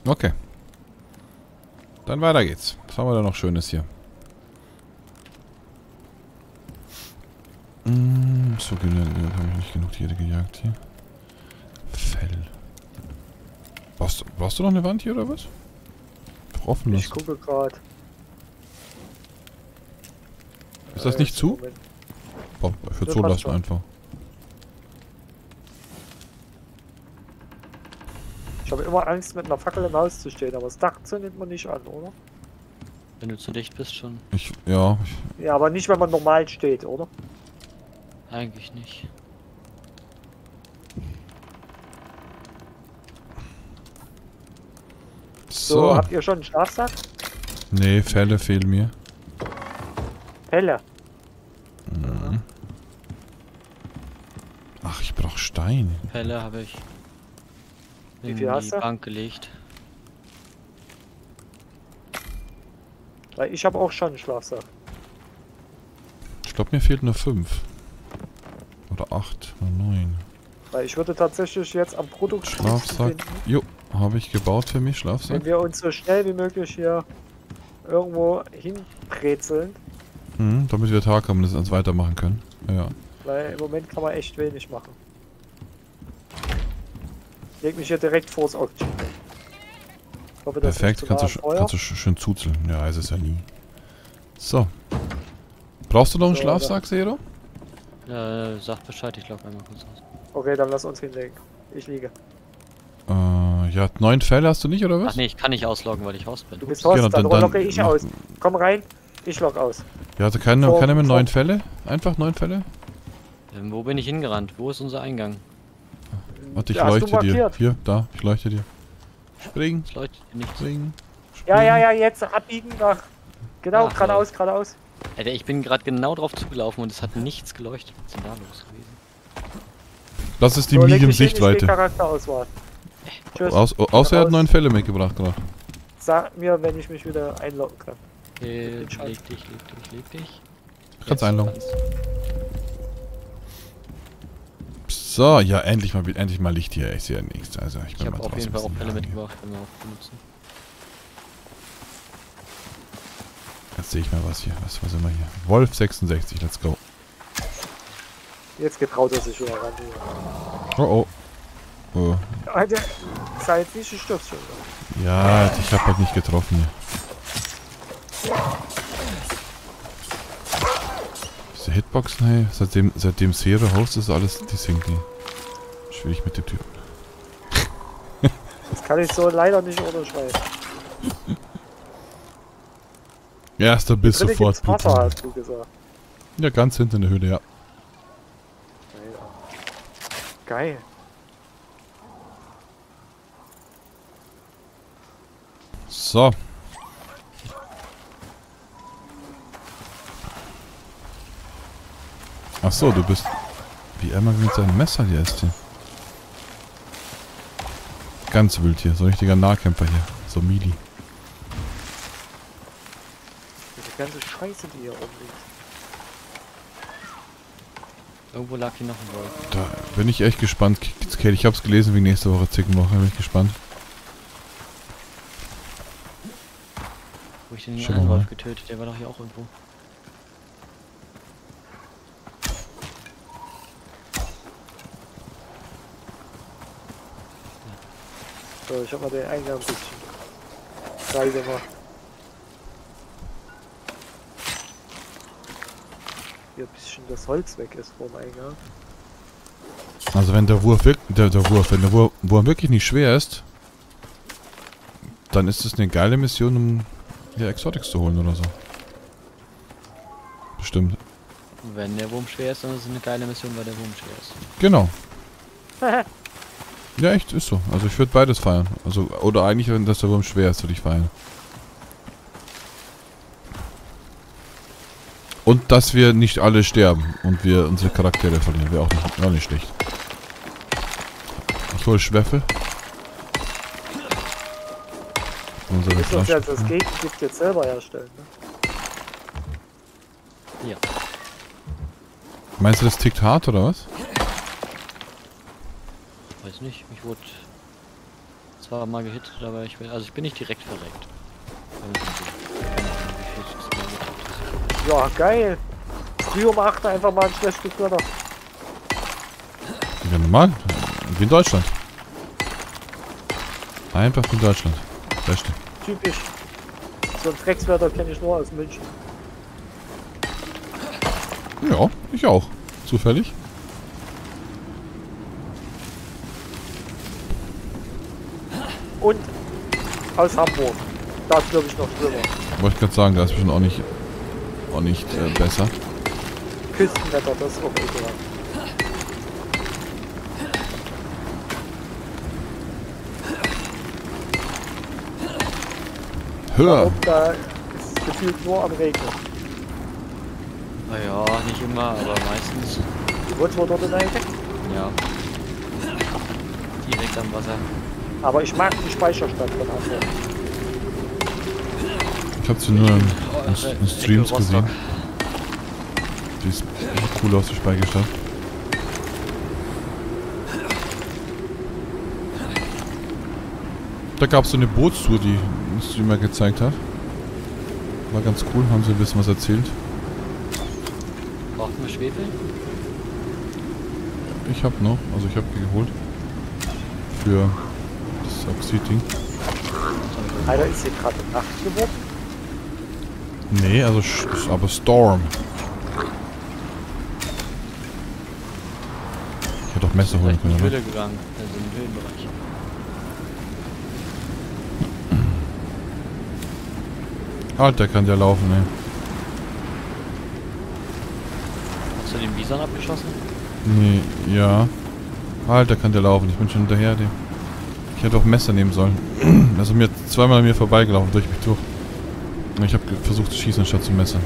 Okay. Dann weiter geht's. Was haben wir da noch Schönes hier? Mm, so genug, habe ich nicht genug Tiere gejagt hier. Fell. Brauchst, du- brauchst du noch eine Wand hier oder was? Offen Ich gucke gerade. Ist das nicht zu? Boah, ich würde so lassen einfach. Ich habe immer Angst, mit einer Fackel im Haus zu stehen, aber das Dach zündet man nicht an, oder? Wenn du zu dicht bist schon. Ich, ja, Ja, aber nicht, wenn man normal steht, oder? Eigentlich nicht. So, so. habt ihr schon einen Schlafsack? Nee, Fälle fehlen mir. Pelle. Mhm. Ach, ich brauch Stein. Pelle habe ich Wie viel die hast du? Bank gelegt. Weil ich habe auch schon einen Schlafsack. Ich glaube, mir fehlt nur fünf. Oder acht oder neun. Weil ich würde tatsächlich jetzt am produktivsten Schlafsack. finden, Jo, habe ich gebaut für mich, wenn Schlafsack. wir uns so schnell wie möglich hier irgendwo hinbrezeln. Mhm, damit wir Tag haben und das uns weitermachen können. Ja. Weil im Moment kann man echt wenig machen. Leg mich hier direkt vors. Ich hoffe, Perfekt, kannst du, kannst du sch- schön zuzeln. Ja, ist es ja nie. So. Brauchst du noch einen So, Schlafsack, Zero? Äh, sag Bescheid, ich log einmal kurz aus. Okay, dann lass uns hinlegen. Ich liege. Äh, ja, neun Fälle hast du nicht, oder was? Ach nee, ich kann nicht ausloggen, weil ich Haus bin. Du bist Genau, Horst, dann- dann, dann locke ich aus. Komm rein, ich log aus. Ja, also keine, Vor- keine mit vor- neun Fälle? Einfach neun Fälle? Ähm, wo bin ich hingerannt? Wo ist unser Eingang? Warte, ich Ja, leuchte dir. Hier, da, ich leuchte dir. Springen, Das leuchtet hier nicht. springen. Ja, ja, springen. ja, jetzt abbiegen nach. Genau, Ach, geradeaus, geradeaus. Alter, ich bin gerade genau drauf zugelaufen und es hat nichts geleuchtet. Was ist denn da los gewesen? Das ist die So, ich Medium-Sichtweite. Aus, außer er hat neun Fälle mitgebracht gerade. Sag mir, wenn ich mich wieder einloggen kann. Äh, leg dich, leg dich, leg dich. Kannst einloggen. kannst- So, ja, endlich mal, endlich mal Licht hier. Ich sehe ja nichts. Also, ich Ich bin habe auf jeden Fall draußen auch Pelle mitgebracht, wenn wir auch benutzen. Jetzt sehe ich mal was hier. Was, was sind wir hier? Wolf 66, let's go. Jetzt getraut er sich wieder ran. hier. Oh oh. oh. Alter, sei jetzt nicht, du stirbst schon. Ja, ich habe halt nicht getroffen hier. Diese Hitboxen, hey, seitdem, seitdem Zero Host ist alles die Single. Schwierig mit dem Typen. Das kann ich so leider nicht unterschreiben. Erster Biss Dritte sofort. Wasser, hast du gesagt. Ja, ganz hinten in der Höhle, ja. Geil. So. Ach so, du bist wie Emma mit seinem Messer hier ist hier. Ganz wild hier, so ein richtiger Nahkämpfer hier. So Mili. Diese ganze Scheiße, die hier rumliegt. Irgendwo lag hier noch ein Wolf. Da bin ich echt gespannt. Kate, ich hab's gelesen wegen nächste Woche Zickenwoche. Bin ich gespannt. Wo ich den Schauen mal. Wolf getötet, der war doch hier auch irgendwo. So, ich hab mal den Eingang ein bisschen. Kreise macht. Hier ein bisschen das Holz weg ist vom Eingang. Also wenn der Wurf wirklich, der, der Wurf, wenn der Wurf, Wurm wirklich nicht schwer ist, dann ist es eine geile Mission, um hier Exotics zu holen oder so. Bestimmt. Wenn der Wurm schwer ist, dann ist es eine geile Mission, weil der Wurm schwer ist. Genau. Ja, echt, ist so. Also ich würde beides feiern. Also, oder eigentlich, wenn das der Wurm schwer ist, würde ich feiern. Und dass wir nicht alle sterben und wir unsere Charaktere verlieren. Wäre auch nicht, auch nicht schlecht. Ich hole Schwefel. Unsere Du musst jetzt das Gegengift jetzt selber herstellen. Ne? Ja. Meinst du, das tickt hart oder was? Weiß nicht, ich wurde zwar mal gehittet, aber ich bin, also ich bin nicht direkt verreckt. Ja, geil. Früh um 8 einfach mal ein schlechtes Wetter. Ja, normal. Wie in Deutschland. Einfach wie in Deutschland. Beste. Typisch. So ein Dreckswetter kenne ich nur aus München. Ja, ich auch. Zufällig. Und aus Hamburg. Da ist glaube ich noch schlimmer. Wollte ich gerade sagen, da ist bestimmt auch nicht, auch nicht äh, besser. Küstenwetter, das ist auch ekelhaft. Höher. Und da ist es gefühlt nur am Regnen. Naja, nicht immer, aber meistens. Wohnst du dort in der Ecke? Ja. Direkt am Wasser. Aber ich mag die Speicherstadt von Hamburg. Ich hab sie nur in, in, äh, Streams gesehen. Die ist echt cool aus der Speicherstadt. Da gab es so eine Bootstour, die ein Streamer gezeigt hat. War ganz cool, haben sie ein bisschen was erzählt. Braucht man Schwefel? Ich hab noch, also ich hab die geholt. Für das Obsidian. Alter, ist hier gerade Nacht geworden? Nee, also sch- ist aber Storm. Ich hätte auch Messer holen können, die oder? Gegangen, also im Höhlenbereich. Alter, kann der laufen, ey. Hast du den Bison abgeschossen? Nee, ja. Alter, kann der laufen. Ich bin schon hinterher dem. Ich hätte auch Messer nehmen sollen. Also mir zweimal an mir vorbeigelaufen, durch mich durch. Ich habe versucht zu schießen statt zu messern.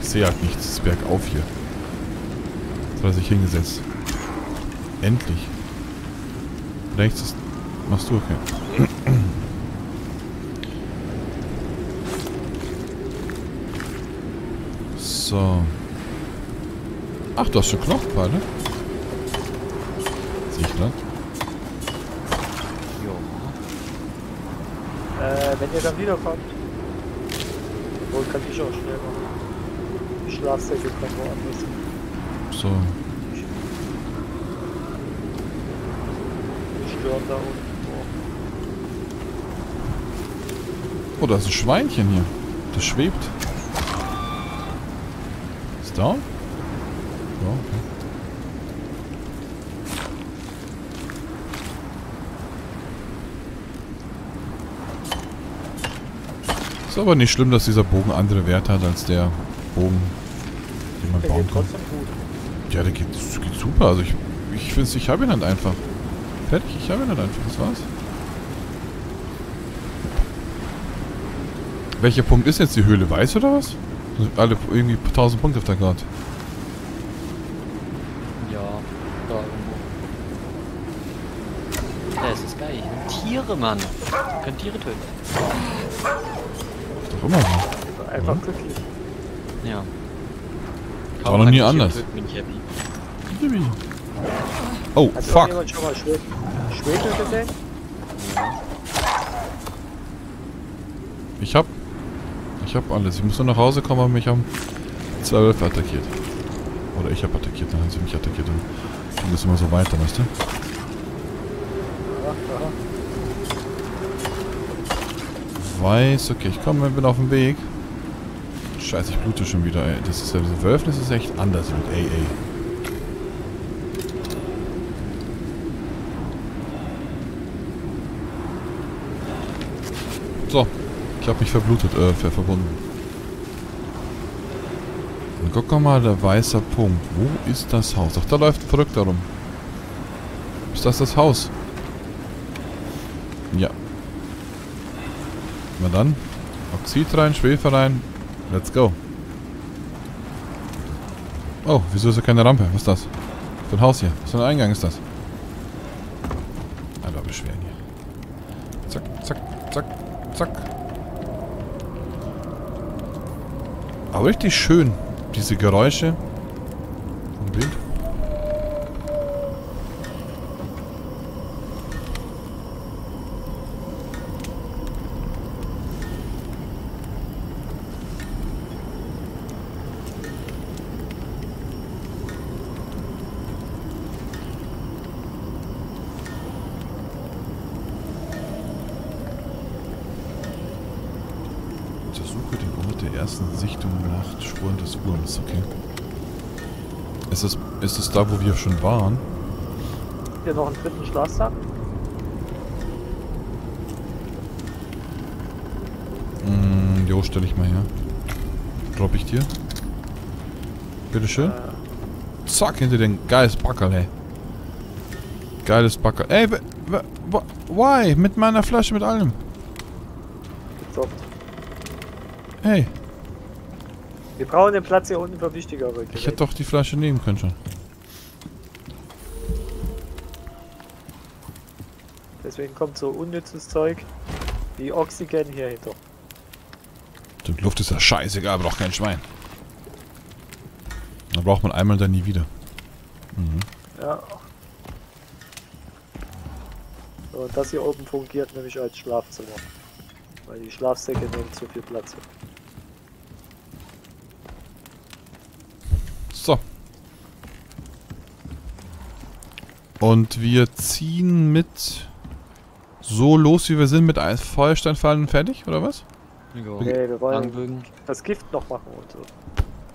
Ich sehe halt nichts. Es ist bergauf hier. Jetzt hat er sich hingesetzt. Endlich. Rechts ist... Machst du okay. So. Ach, du hast schon Knochenpfeile? Sehe ich grad. Jo. Äh, wenn ihr dann wiederkommt. Wohl kann ich auch schnell machen. Schlafsäcke kommen woanders. So. Die stören da unten. Oh, da ist ein Schweinchen hier. Das schwebt. Ist down? Ja, okay. Ist aber nicht schlimm, dass dieser Bogen andere Werte hat als der Bogen, den man Der bauen kann. Ja, der geht, geht super. Also ich, ich finde ich habe ihn halt einfach. Fertig, ich habe ihn halt einfach. Das war's. Welcher Punkt ist jetzt die Höhle? Weiß oder was? Alle irgendwie 1000 Punkte auf der Karte. Ja, da irgendwo. Da ist geil. Tiere, Mann. Ihr könnt Tiere töten. Ist doch immer so. Einfach Mhm. glücklich. Ja. War noch nie anders. Töten, bin ich happy. Oh, Hat fuck. irgendjemand schon mal Schwefel gesehen? Ich hab. Ich hab alles. Ich muss nur nach Hause kommen, aber mich haben zwei Wölfe attackiert. Oder ich habe attackiert, dann haben sie mich attackiert. Dann ging das immer so weiter, weißt du? Weiß, okay, ich komme, bin auf dem Weg. Scheiße, ich blute schon wieder, ey. Das ist ja, diese Wölfe, das ist echt anders mit AA. So, ich habe mich verblutet, äh, ver verbunden. Und guck mal, der weiße Punkt. Wo ist das Haus? Ach, da läuft ein Verrückter rum. Ist das das Haus? Ja. Na dann. Oxid rein, Schwefel rein. Let's go. Oh, wieso ist da keine Rampe? Was ist das? Für ein Haus hier. Was für ein Eingang ist das? Einfach beschweren hier. Zack, zack, zack, zack. Aber richtig schön. Diese Geräusche. Vom Wind. Untersuche den Ort der ersten Sichtung nach Spuren des Wurms. Okay. Ist es, da, wo wir schon waren? Hier noch einen dritten Schlafsack. Mm, jo, stell ich mal her. Drop ich dir. Bitteschön. Äh, Zack, hinter den geiles Backerl, ey. Geiles Backerl. Ey, why? Mit meiner Flasche, mit allem. gezockt. Hey, Wir brauchen den Platz hier unten für wichtigere Geräte. ich hätte doch die Flasche nehmen können schon. Deswegen kommt so unnützes Zeug wie Oxygen hier hinter. Die Luft ist ja scheißegal, braucht kein Schwein. Da braucht man einmal dann nie wieder. Mhm. Ja. So, und das hier oben fungiert nämlich als Schlafzimmer. Weil die Schlafsäcke nehmen zu viel Platz. weg. So. Und wir ziehen mit so los, wie wir sind, mit Eis- Feuersteinfallen fertig, oder was? Nee, wir wollen Langbögen. das Gift noch machen und so.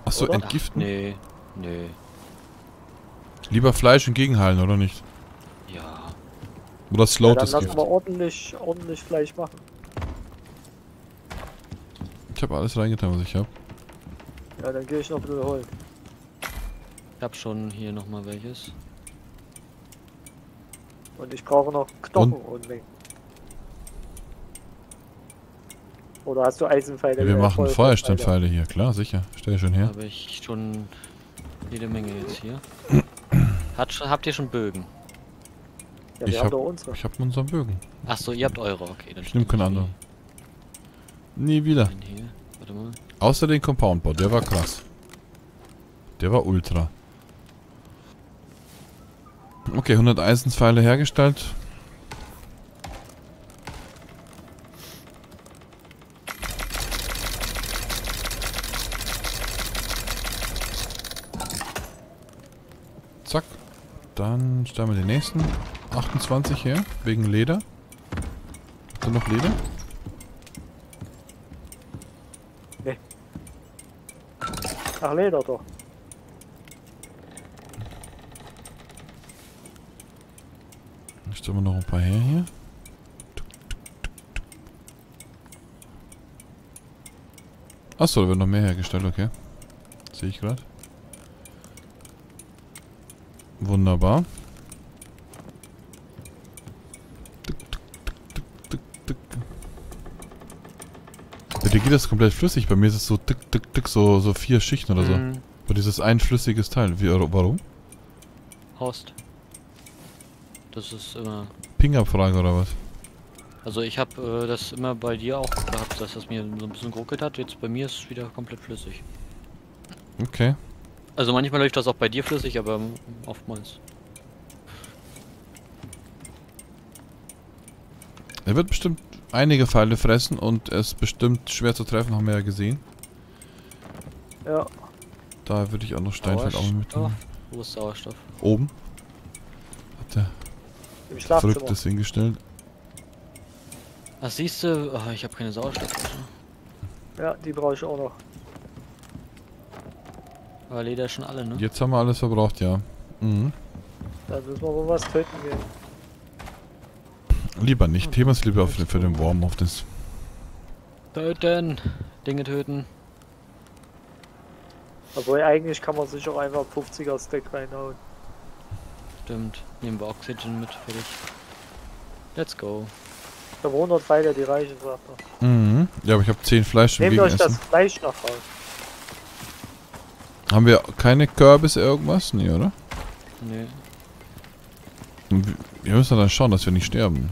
Achso, Oder? entgiften? Nee, nee. Lieber Fleisch und Gegenheilen, oder nicht? Ja. Oder Ja, Slow dann das Gift. wir ordentlich, ordentlich Fleisch machen. Ich habe alles reingetan, was ich habe. Ja, dann gehe ich noch ein bisschen holen. Ich hab schon hier nochmal welches. Und ich brauche noch Knochen und Mengen. Oder hast du Eisenpfeile? Ja, wir machen Feuersteinpfeile hier, klar, sicher. Stell schon her. Habe ich schon jede Menge jetzt hier. Hat schon, habt ihr schon Bögen? Ja, wir Ich haben hab- doch unsere. Ich habe unseren Bögen. Achso, ihr habt eure, okay. Dann Ich nehm stell keinen anderen. Nie wieder. Außer den Compound-Bau, der war krass. Der war ultra. Okay, 100 Eisenpfeile hergestellt. Zack. Dann stellen wir den nächsten 28 her, wegen Leder. Habt ihr noch Leder? Ach, Leder doch. Stellen wir noch ein paar her hier. Achso, da wird noch mehr hergestellt, okay. Sehe ich gerade. Wunderbar. Bei dir geht das komplett flüssig, bei mir ist es so tick, tick, tick, so, so vier Schichten oder so. Mhm. Aber dieses ein flüssiges Teil. Wie, warum? Horst. Das ist immer. Ping-Abfrage oder was? Also ich habe äh, das immer bei dir auch gehabt, dass das mir so ein bisschen geruckelt hat. Jetzt bei mir ist es wieder komplett flüssig. Okay. Also manchmal läuft das auch bei dir flüssig, aber oftmals. Er wird bestimmt einige Pfeile fressen und es bestimmt schwer zu treffen, haben wir ja gesehen. Ja. Da würde ich auch noch Steinfeld auch mitnehmen. Wo ist Sauerstoff? Oben. Schlafzimmer. Verrücktes hingestellt. Ach, siehst du? Oh, ich habe keine Sauerstoffflasche. Ja, die brauche ich auch noch. Aber Leder schon alle, ne? Jetzt haben wir alles verbraucht, ja. Mhm. Da müssen wir wohl was töten gehen. Lieber nicht. Thema ist lieber auf, für den Warm auf das. Töten! Dinge töten. Obwohl eigentlich kann man sich auch einfach 50er Stack reinhauen. Stimmt. Nehmen wir Oxygen mit für dich. Let's go. Ich habe 100 Pfeile, die reichen, sagt er. Mhm. Ja, aber ich habe 10 Fleisch zum Nehmt euch das. Fleisch nach raus. Haben wir keine Kürbisse irgendwas? Nee, oder? Nee. Wir müssen dann schauen, dass wir nicht sterben.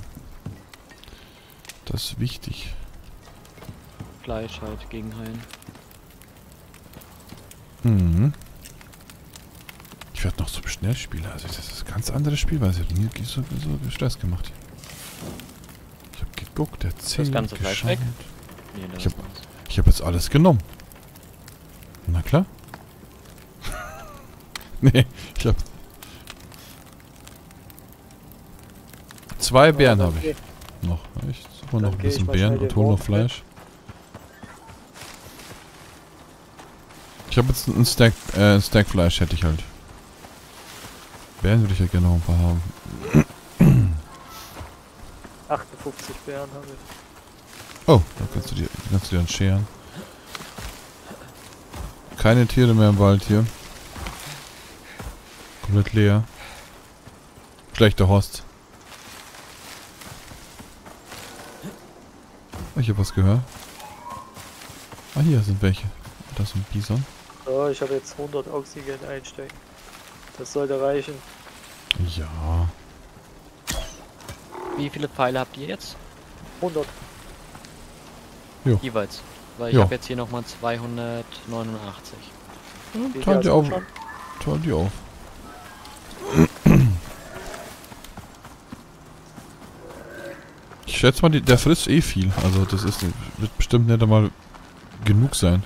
Das ist wichtig. Fleisch halt gegen Heilen. Mhm. Ich werde noch zum Schnellspieler. Also das ist eine ganz andere Spielweise. Ich habe nie so, so Stress gemacht. Ich habe geguckt, der zählt, ganze Fleisch weg? Nee, Ich das hab- habe jetzt alles genommen. Na klar. nee, ich habe zwei Beeren Ja, habe ich noch. Ich suche noch ein bisschen schnell und hole noch Fleisch. Ich habe jetzt ein Stack, äh, ein Stack Fleisch hätte ich halt. Beeren würde ich ja gerne noch ein paar haben. 58 Bären habe ich. Oh, da kannst du dir, kannst du dir dann scheren. Keine Tiere mehr im Wald hier. Komplett leer. Schlechter Horst. Oh, ich habe was gehört. Ah, hier sind welche. Das ist ein Bison. So, ich habe jetzt 100 Oxygen einstecken. Das sollte reichen. Ja. Wie viele Pfeile habt ihr jetzt? 100. Jeweils. Weil ich habe jetzt hier nochmal 289. Wie Teil die auf. Teil die auf. Ich schätze mal, der frisst eh viel. Also das ist wird bestimmt nicht einmal genug sein.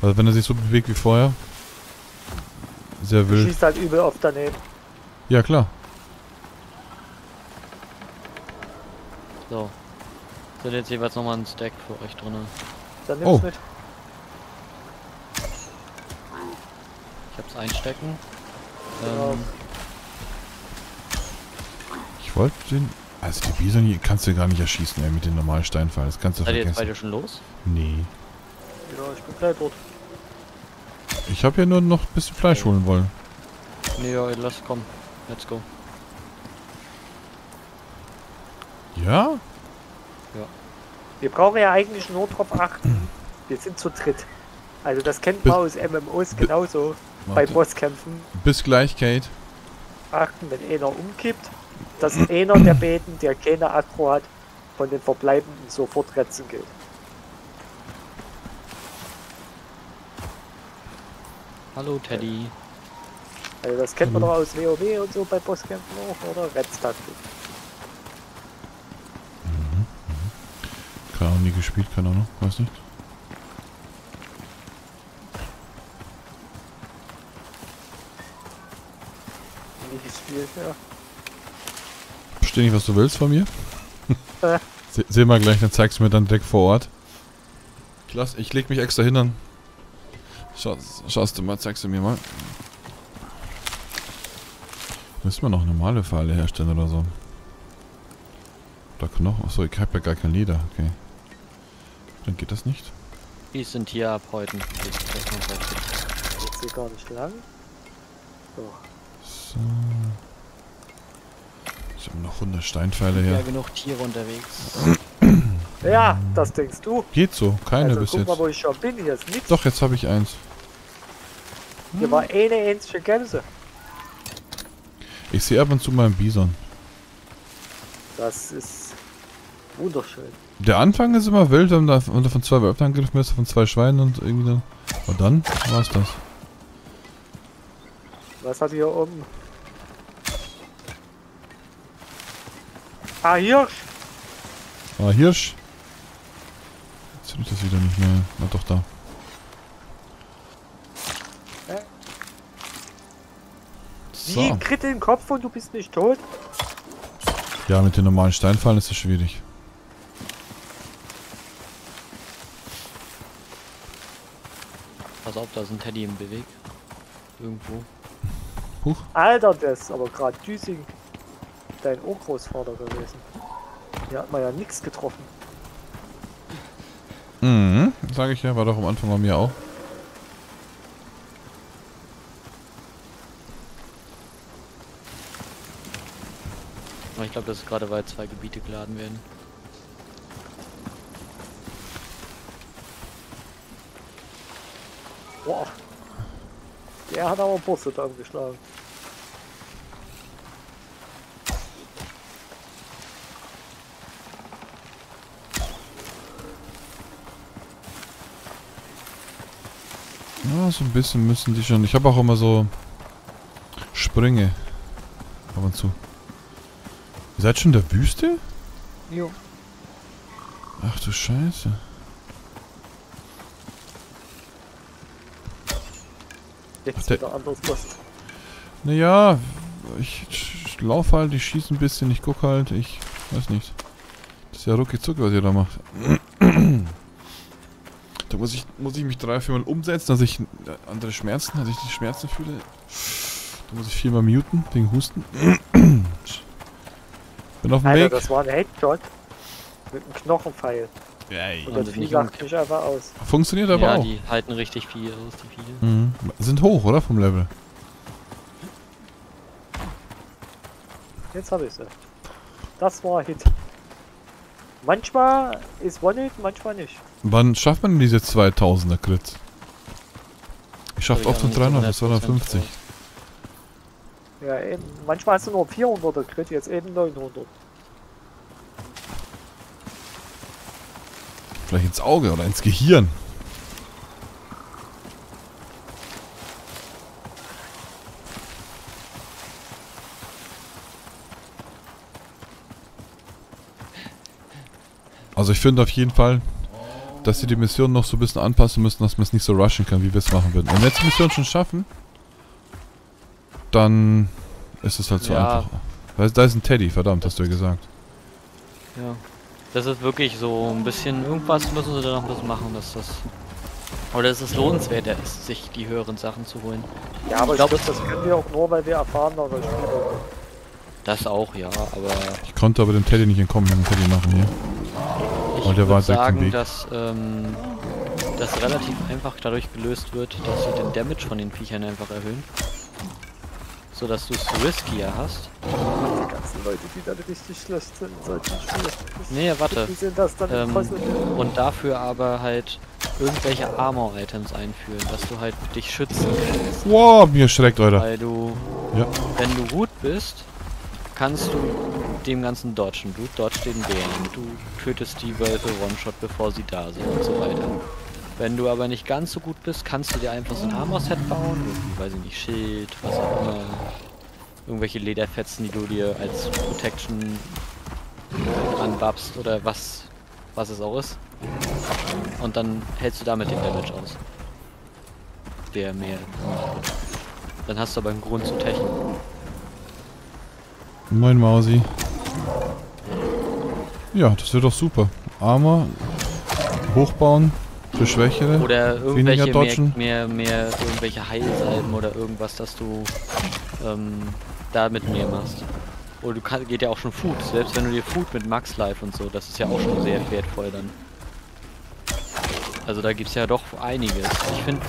Also wenn er sich so bewegt wie vorher. Sehr Du wild. schießt halt übel oft daneben. Ja klar. So. Sind jetzt jeweils nochmal ein Stack für euch drin. Dann Oh. nimm's mit. Ich hab's einstecken. Genau. Ähm, Ich wollte den. Also die Bison hier kannst du gar nicht erschießen, ey, mit den normalen Steinpfeilen. Das kannst du seid ihr jetzt vergessen. beide schon los? Nee. Ja, ich bin gleich dort. Ich habe ja nur noch ein bisschen Fleisch holen wollen. Nee, ja, lass kommen. Let's go. Ja? Wir brauchen ja eigentlich nur drauf achten. Wir sind zu dritt. Also das kennt man aus MMOs genauso. Bei Warte. Bosskämpfen. Bis gleich, Kate. Achten, wenn einer umkippt, dass einer der Beten, der keine Aggro hat, von den Verbleibenden sofort retzen geht. Hallo Teddy. Also das kennt man Mhm. doch aus WoW und so bei Bosskämpfen auch, oder? Retztaktik. Keine Ahnung, nie gespielt, keine Ahnung, weiß nicht. Wie gespielt, ja. Verstehe nicht, was du willst von mir. Äh. Se seh mal gleich, dann zeigst du mir dann direkt vor Ort. Ich, lass, ich leg mich extra hin, dann schau, schaust du mal, zeigst du mir mal. Müssen wir noch normale Pfeile herstellen oder so. Oder Knochen. Achso, ich habe ja gar kein Leder. Okay. Dann geht das nicht. Die sind hier ab heute. Jetzt hier gar nicht lang. So. So. Ich habe noch 100 Steinpfeile Ja, her. genug Tiere unterwegs. Ja, das denkst du. Geht so, keine also bis guck jetzt. mal, wo ich schon bin. Hier ist nichts. Doch, jetzt habe ich eins. Hier war eine einzige Gänse. Ich sehe ab und zu mal einen Bison. Das ist wunderschön. Der Anfang ist immer wild, wenn wenn du von zwei Wölfen angegriffen wirst, von zwei Schweinen und irgendwie dann. Und dann war's das. Was hat hier oben? Ah, Hirsch! Ah, Hirsch tue das wieder nicht mehr. Na doch, da. So. Die den Kopf und du bist nicht tot? Ja, mit den normalen Steinfallen ist das schwierig. Pass auf, da ist ein Teddy im Beweg. Irgendwo. Huch. Alter, das ist aber gerade Düsing dein Urgroßvater gewesen. Hier hat man ja nichts getroffen. Mhm, sage ich ja, war doch am Anfang bei mir auch. Ich glaube, das ist gerade, weil zwei Gebiete geladen werden. Boah. Der hat aber Busse da Ja, so ein bisschen müssen die schon. Ich habe auch immer so Sprünge. Ab und zu. Ihr seid schon in der Wüste? Jo. Ach du Scheiße. Jetzt Der- wieder anders was. Naja, ich, ich laufe halt, ich schieße ein bisschen, ich gucke halt, ich weiß nicht. Das ist ja rucki zucki, was ihr da macht. Muss ich, muss ich mich drei, viermal umsetzen, dass ich äh, andere Schmerzen, dass ich die Schmerzen fühle. Da muss ich viermal muten, wegen Husten. Bin auf dem Alter, Weg. das war ein Headshot mit einem Knochenpfeil. Yay. Und das Vieh nicht lacht mich einfach aus. Funktioniert aber ja, auch. die halten richtig viel aus, die Viecher. Mhm. Sind hoch, oder? Vom Level. Jetzt habe ich sie. Das war ein Hit. Manchmal ist One-Hit, manchmal nicht. Wann schafft man denn diese 2000er Crits? Ich schaff die oft nur haben 300 bis 100% 250. raus. Ja, eben. Manchmal hast du nur 400er Crit, jetzt eben 900. Vielleicht ins Auge oder ins Gehirn. Also ich finde auf jeden Fall, dass sie die Mission noch so ein bisschen anpassen müssen, dass man es nicht so rushen kann, wie wir es machen würden. Wenn wir jetzt die Mission schon schaffen, dann ist es halt so Ja. einfach. Da ist, da ist ein Teddy, verdammt, hast du ja gesagt. Ja. Das ist wirklich so ein bisschen, irgendwas müssen sie da noch ein bisschen machen, dass das. Oder dass es lohnenswerter ist, sich die höheren Sachen zu holen. Ja, aber ich glaub- glaube, das können wir auch nur, weil wir erfahrenere Spieler sind. Das auch, ja, aber Ich konnte aber dem Teddy nicht entkommen, mit dem Teddy machen hier. Ich der war würde sagen, dass ähm, das relativ einfach dadurch gelöst wird, dass sie den Damage von den Viechern einfach erhöhen. So dass du es riskier hast. Die ganzen Leute, die dann richtig schlecht sind in solchen Spielen. Nee, warte. Wie sind das dann im Ähm, und dafür aber halt irgendwelche Armor-Items einführen, dass du halt dich schützen kannst. Wow, mir schreckt, Alter. Weil du, Ja. wenn du gut bist, kannst du dem ganzen dodgen. Du dodgst den Bären, du tötest die Wölfe One-Shot, bevor sie da sind und so weiter. Wenn du aber nicht ganz so gut bist, kannst du dir einfach so ein Armor-Set bauen, irgendwie, weiß ich nicht, Schild, was auch immer. Irgendwelche Lederfetzen, die du dir als Protection anbabst oder was, was es auch ist. Und dann hältst du damit den Damage aus. Der mehr. Dann hast du aber einen Grund zu techen. Moin Mausi. Ja, das wird doch super. Armor hochbauen für Schwächere. Oder Weniger irgendwelche mehr, dodgen. mehr, mehr, irgendwelche Heilsalben oder irgendwas, dass du ähm, damit mehr machst. Oder du kann, geht ja auch schon Food, selbst wenn du dir Food mit Max Life und so, das ist ja auch schon sehr wertvoll dann. Also da gibt's ja doch einiges. Ich finde,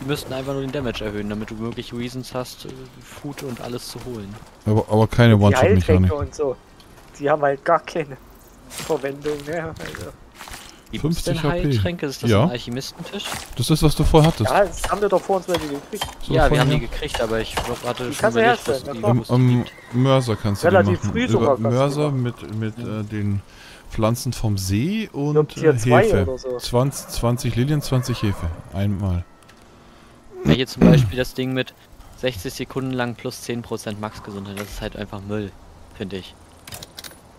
die müssten einfach nur den Damage erhöhen, damit du wirklich Reasons hast, äh, Food und alles zu holen. Aber, aber keine Die One-Shot-Mechanik. Heiltränke und so. Die haben halt gar keine Verwendung, ne? Also, Gibt's 50 denn HP? Heiltränke? Ist das Ja. ein Alchemistentisch? Das ist, was du vorher hattest. ja, das haben wir doch vor uns welche gekriegt. So ja, wir haben die gekriegt, aber ich hatte Die schon überlegt, was herstellen, die, Am gibt. Mörser kannst du Relativ die machen. früh Über Mörser mit, mit äh, den Pflanzen vom See und äh, zwei Hefe. oder so. 20, 20 Lilien, 20 Hefe. Einmal. Ja, hier zum Beispiel das Ding mit 60 Sekunden lang plus 10% Max-Gesundheit, das ist halt einfach Müll, finde ich.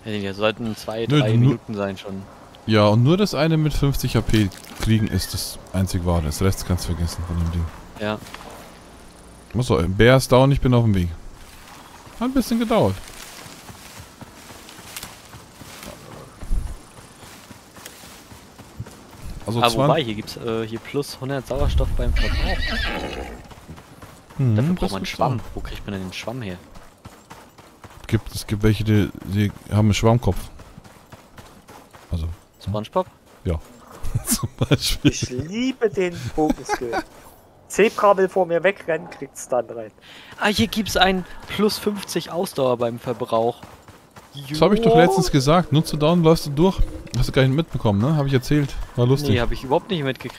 Das sollten zwei, Nö, drei Minuten sein schon. Ja, und nur das eine mit 50 HP kriegen ist das einzig wahre. Das Rest kannst du vergessen von dem Ding. Ja. Achso, Bär ist down, ich bin auf dem Weg. Hat ein bisschen gedauert. Also 20 wobei, hier gibt's äh, hier plus 100 Sauerstoff beim Verbrauch. Mhm, Dafür braucht man Schwamm. Wo kriegt man denn den Schwamm her? Gibt, es gibt welche, die, die haben einen Schwammkopf. Also, Spongebob? zum Beispiel. Ich liebe den Bogenskill. Zebra will vor mir wegrennen, kriegt's dann rein. Ah, hier gibt's ein plus 50 Ausdauer beim Verbrauch. Das habe ich doch letztens gesagt. Nutze Down, läufst du durch. Hast du gar nicht mitbekommen, ne? Habe ich erzählt. War lustig. Nee, habe ich überhaupt nicht mitgekriegt.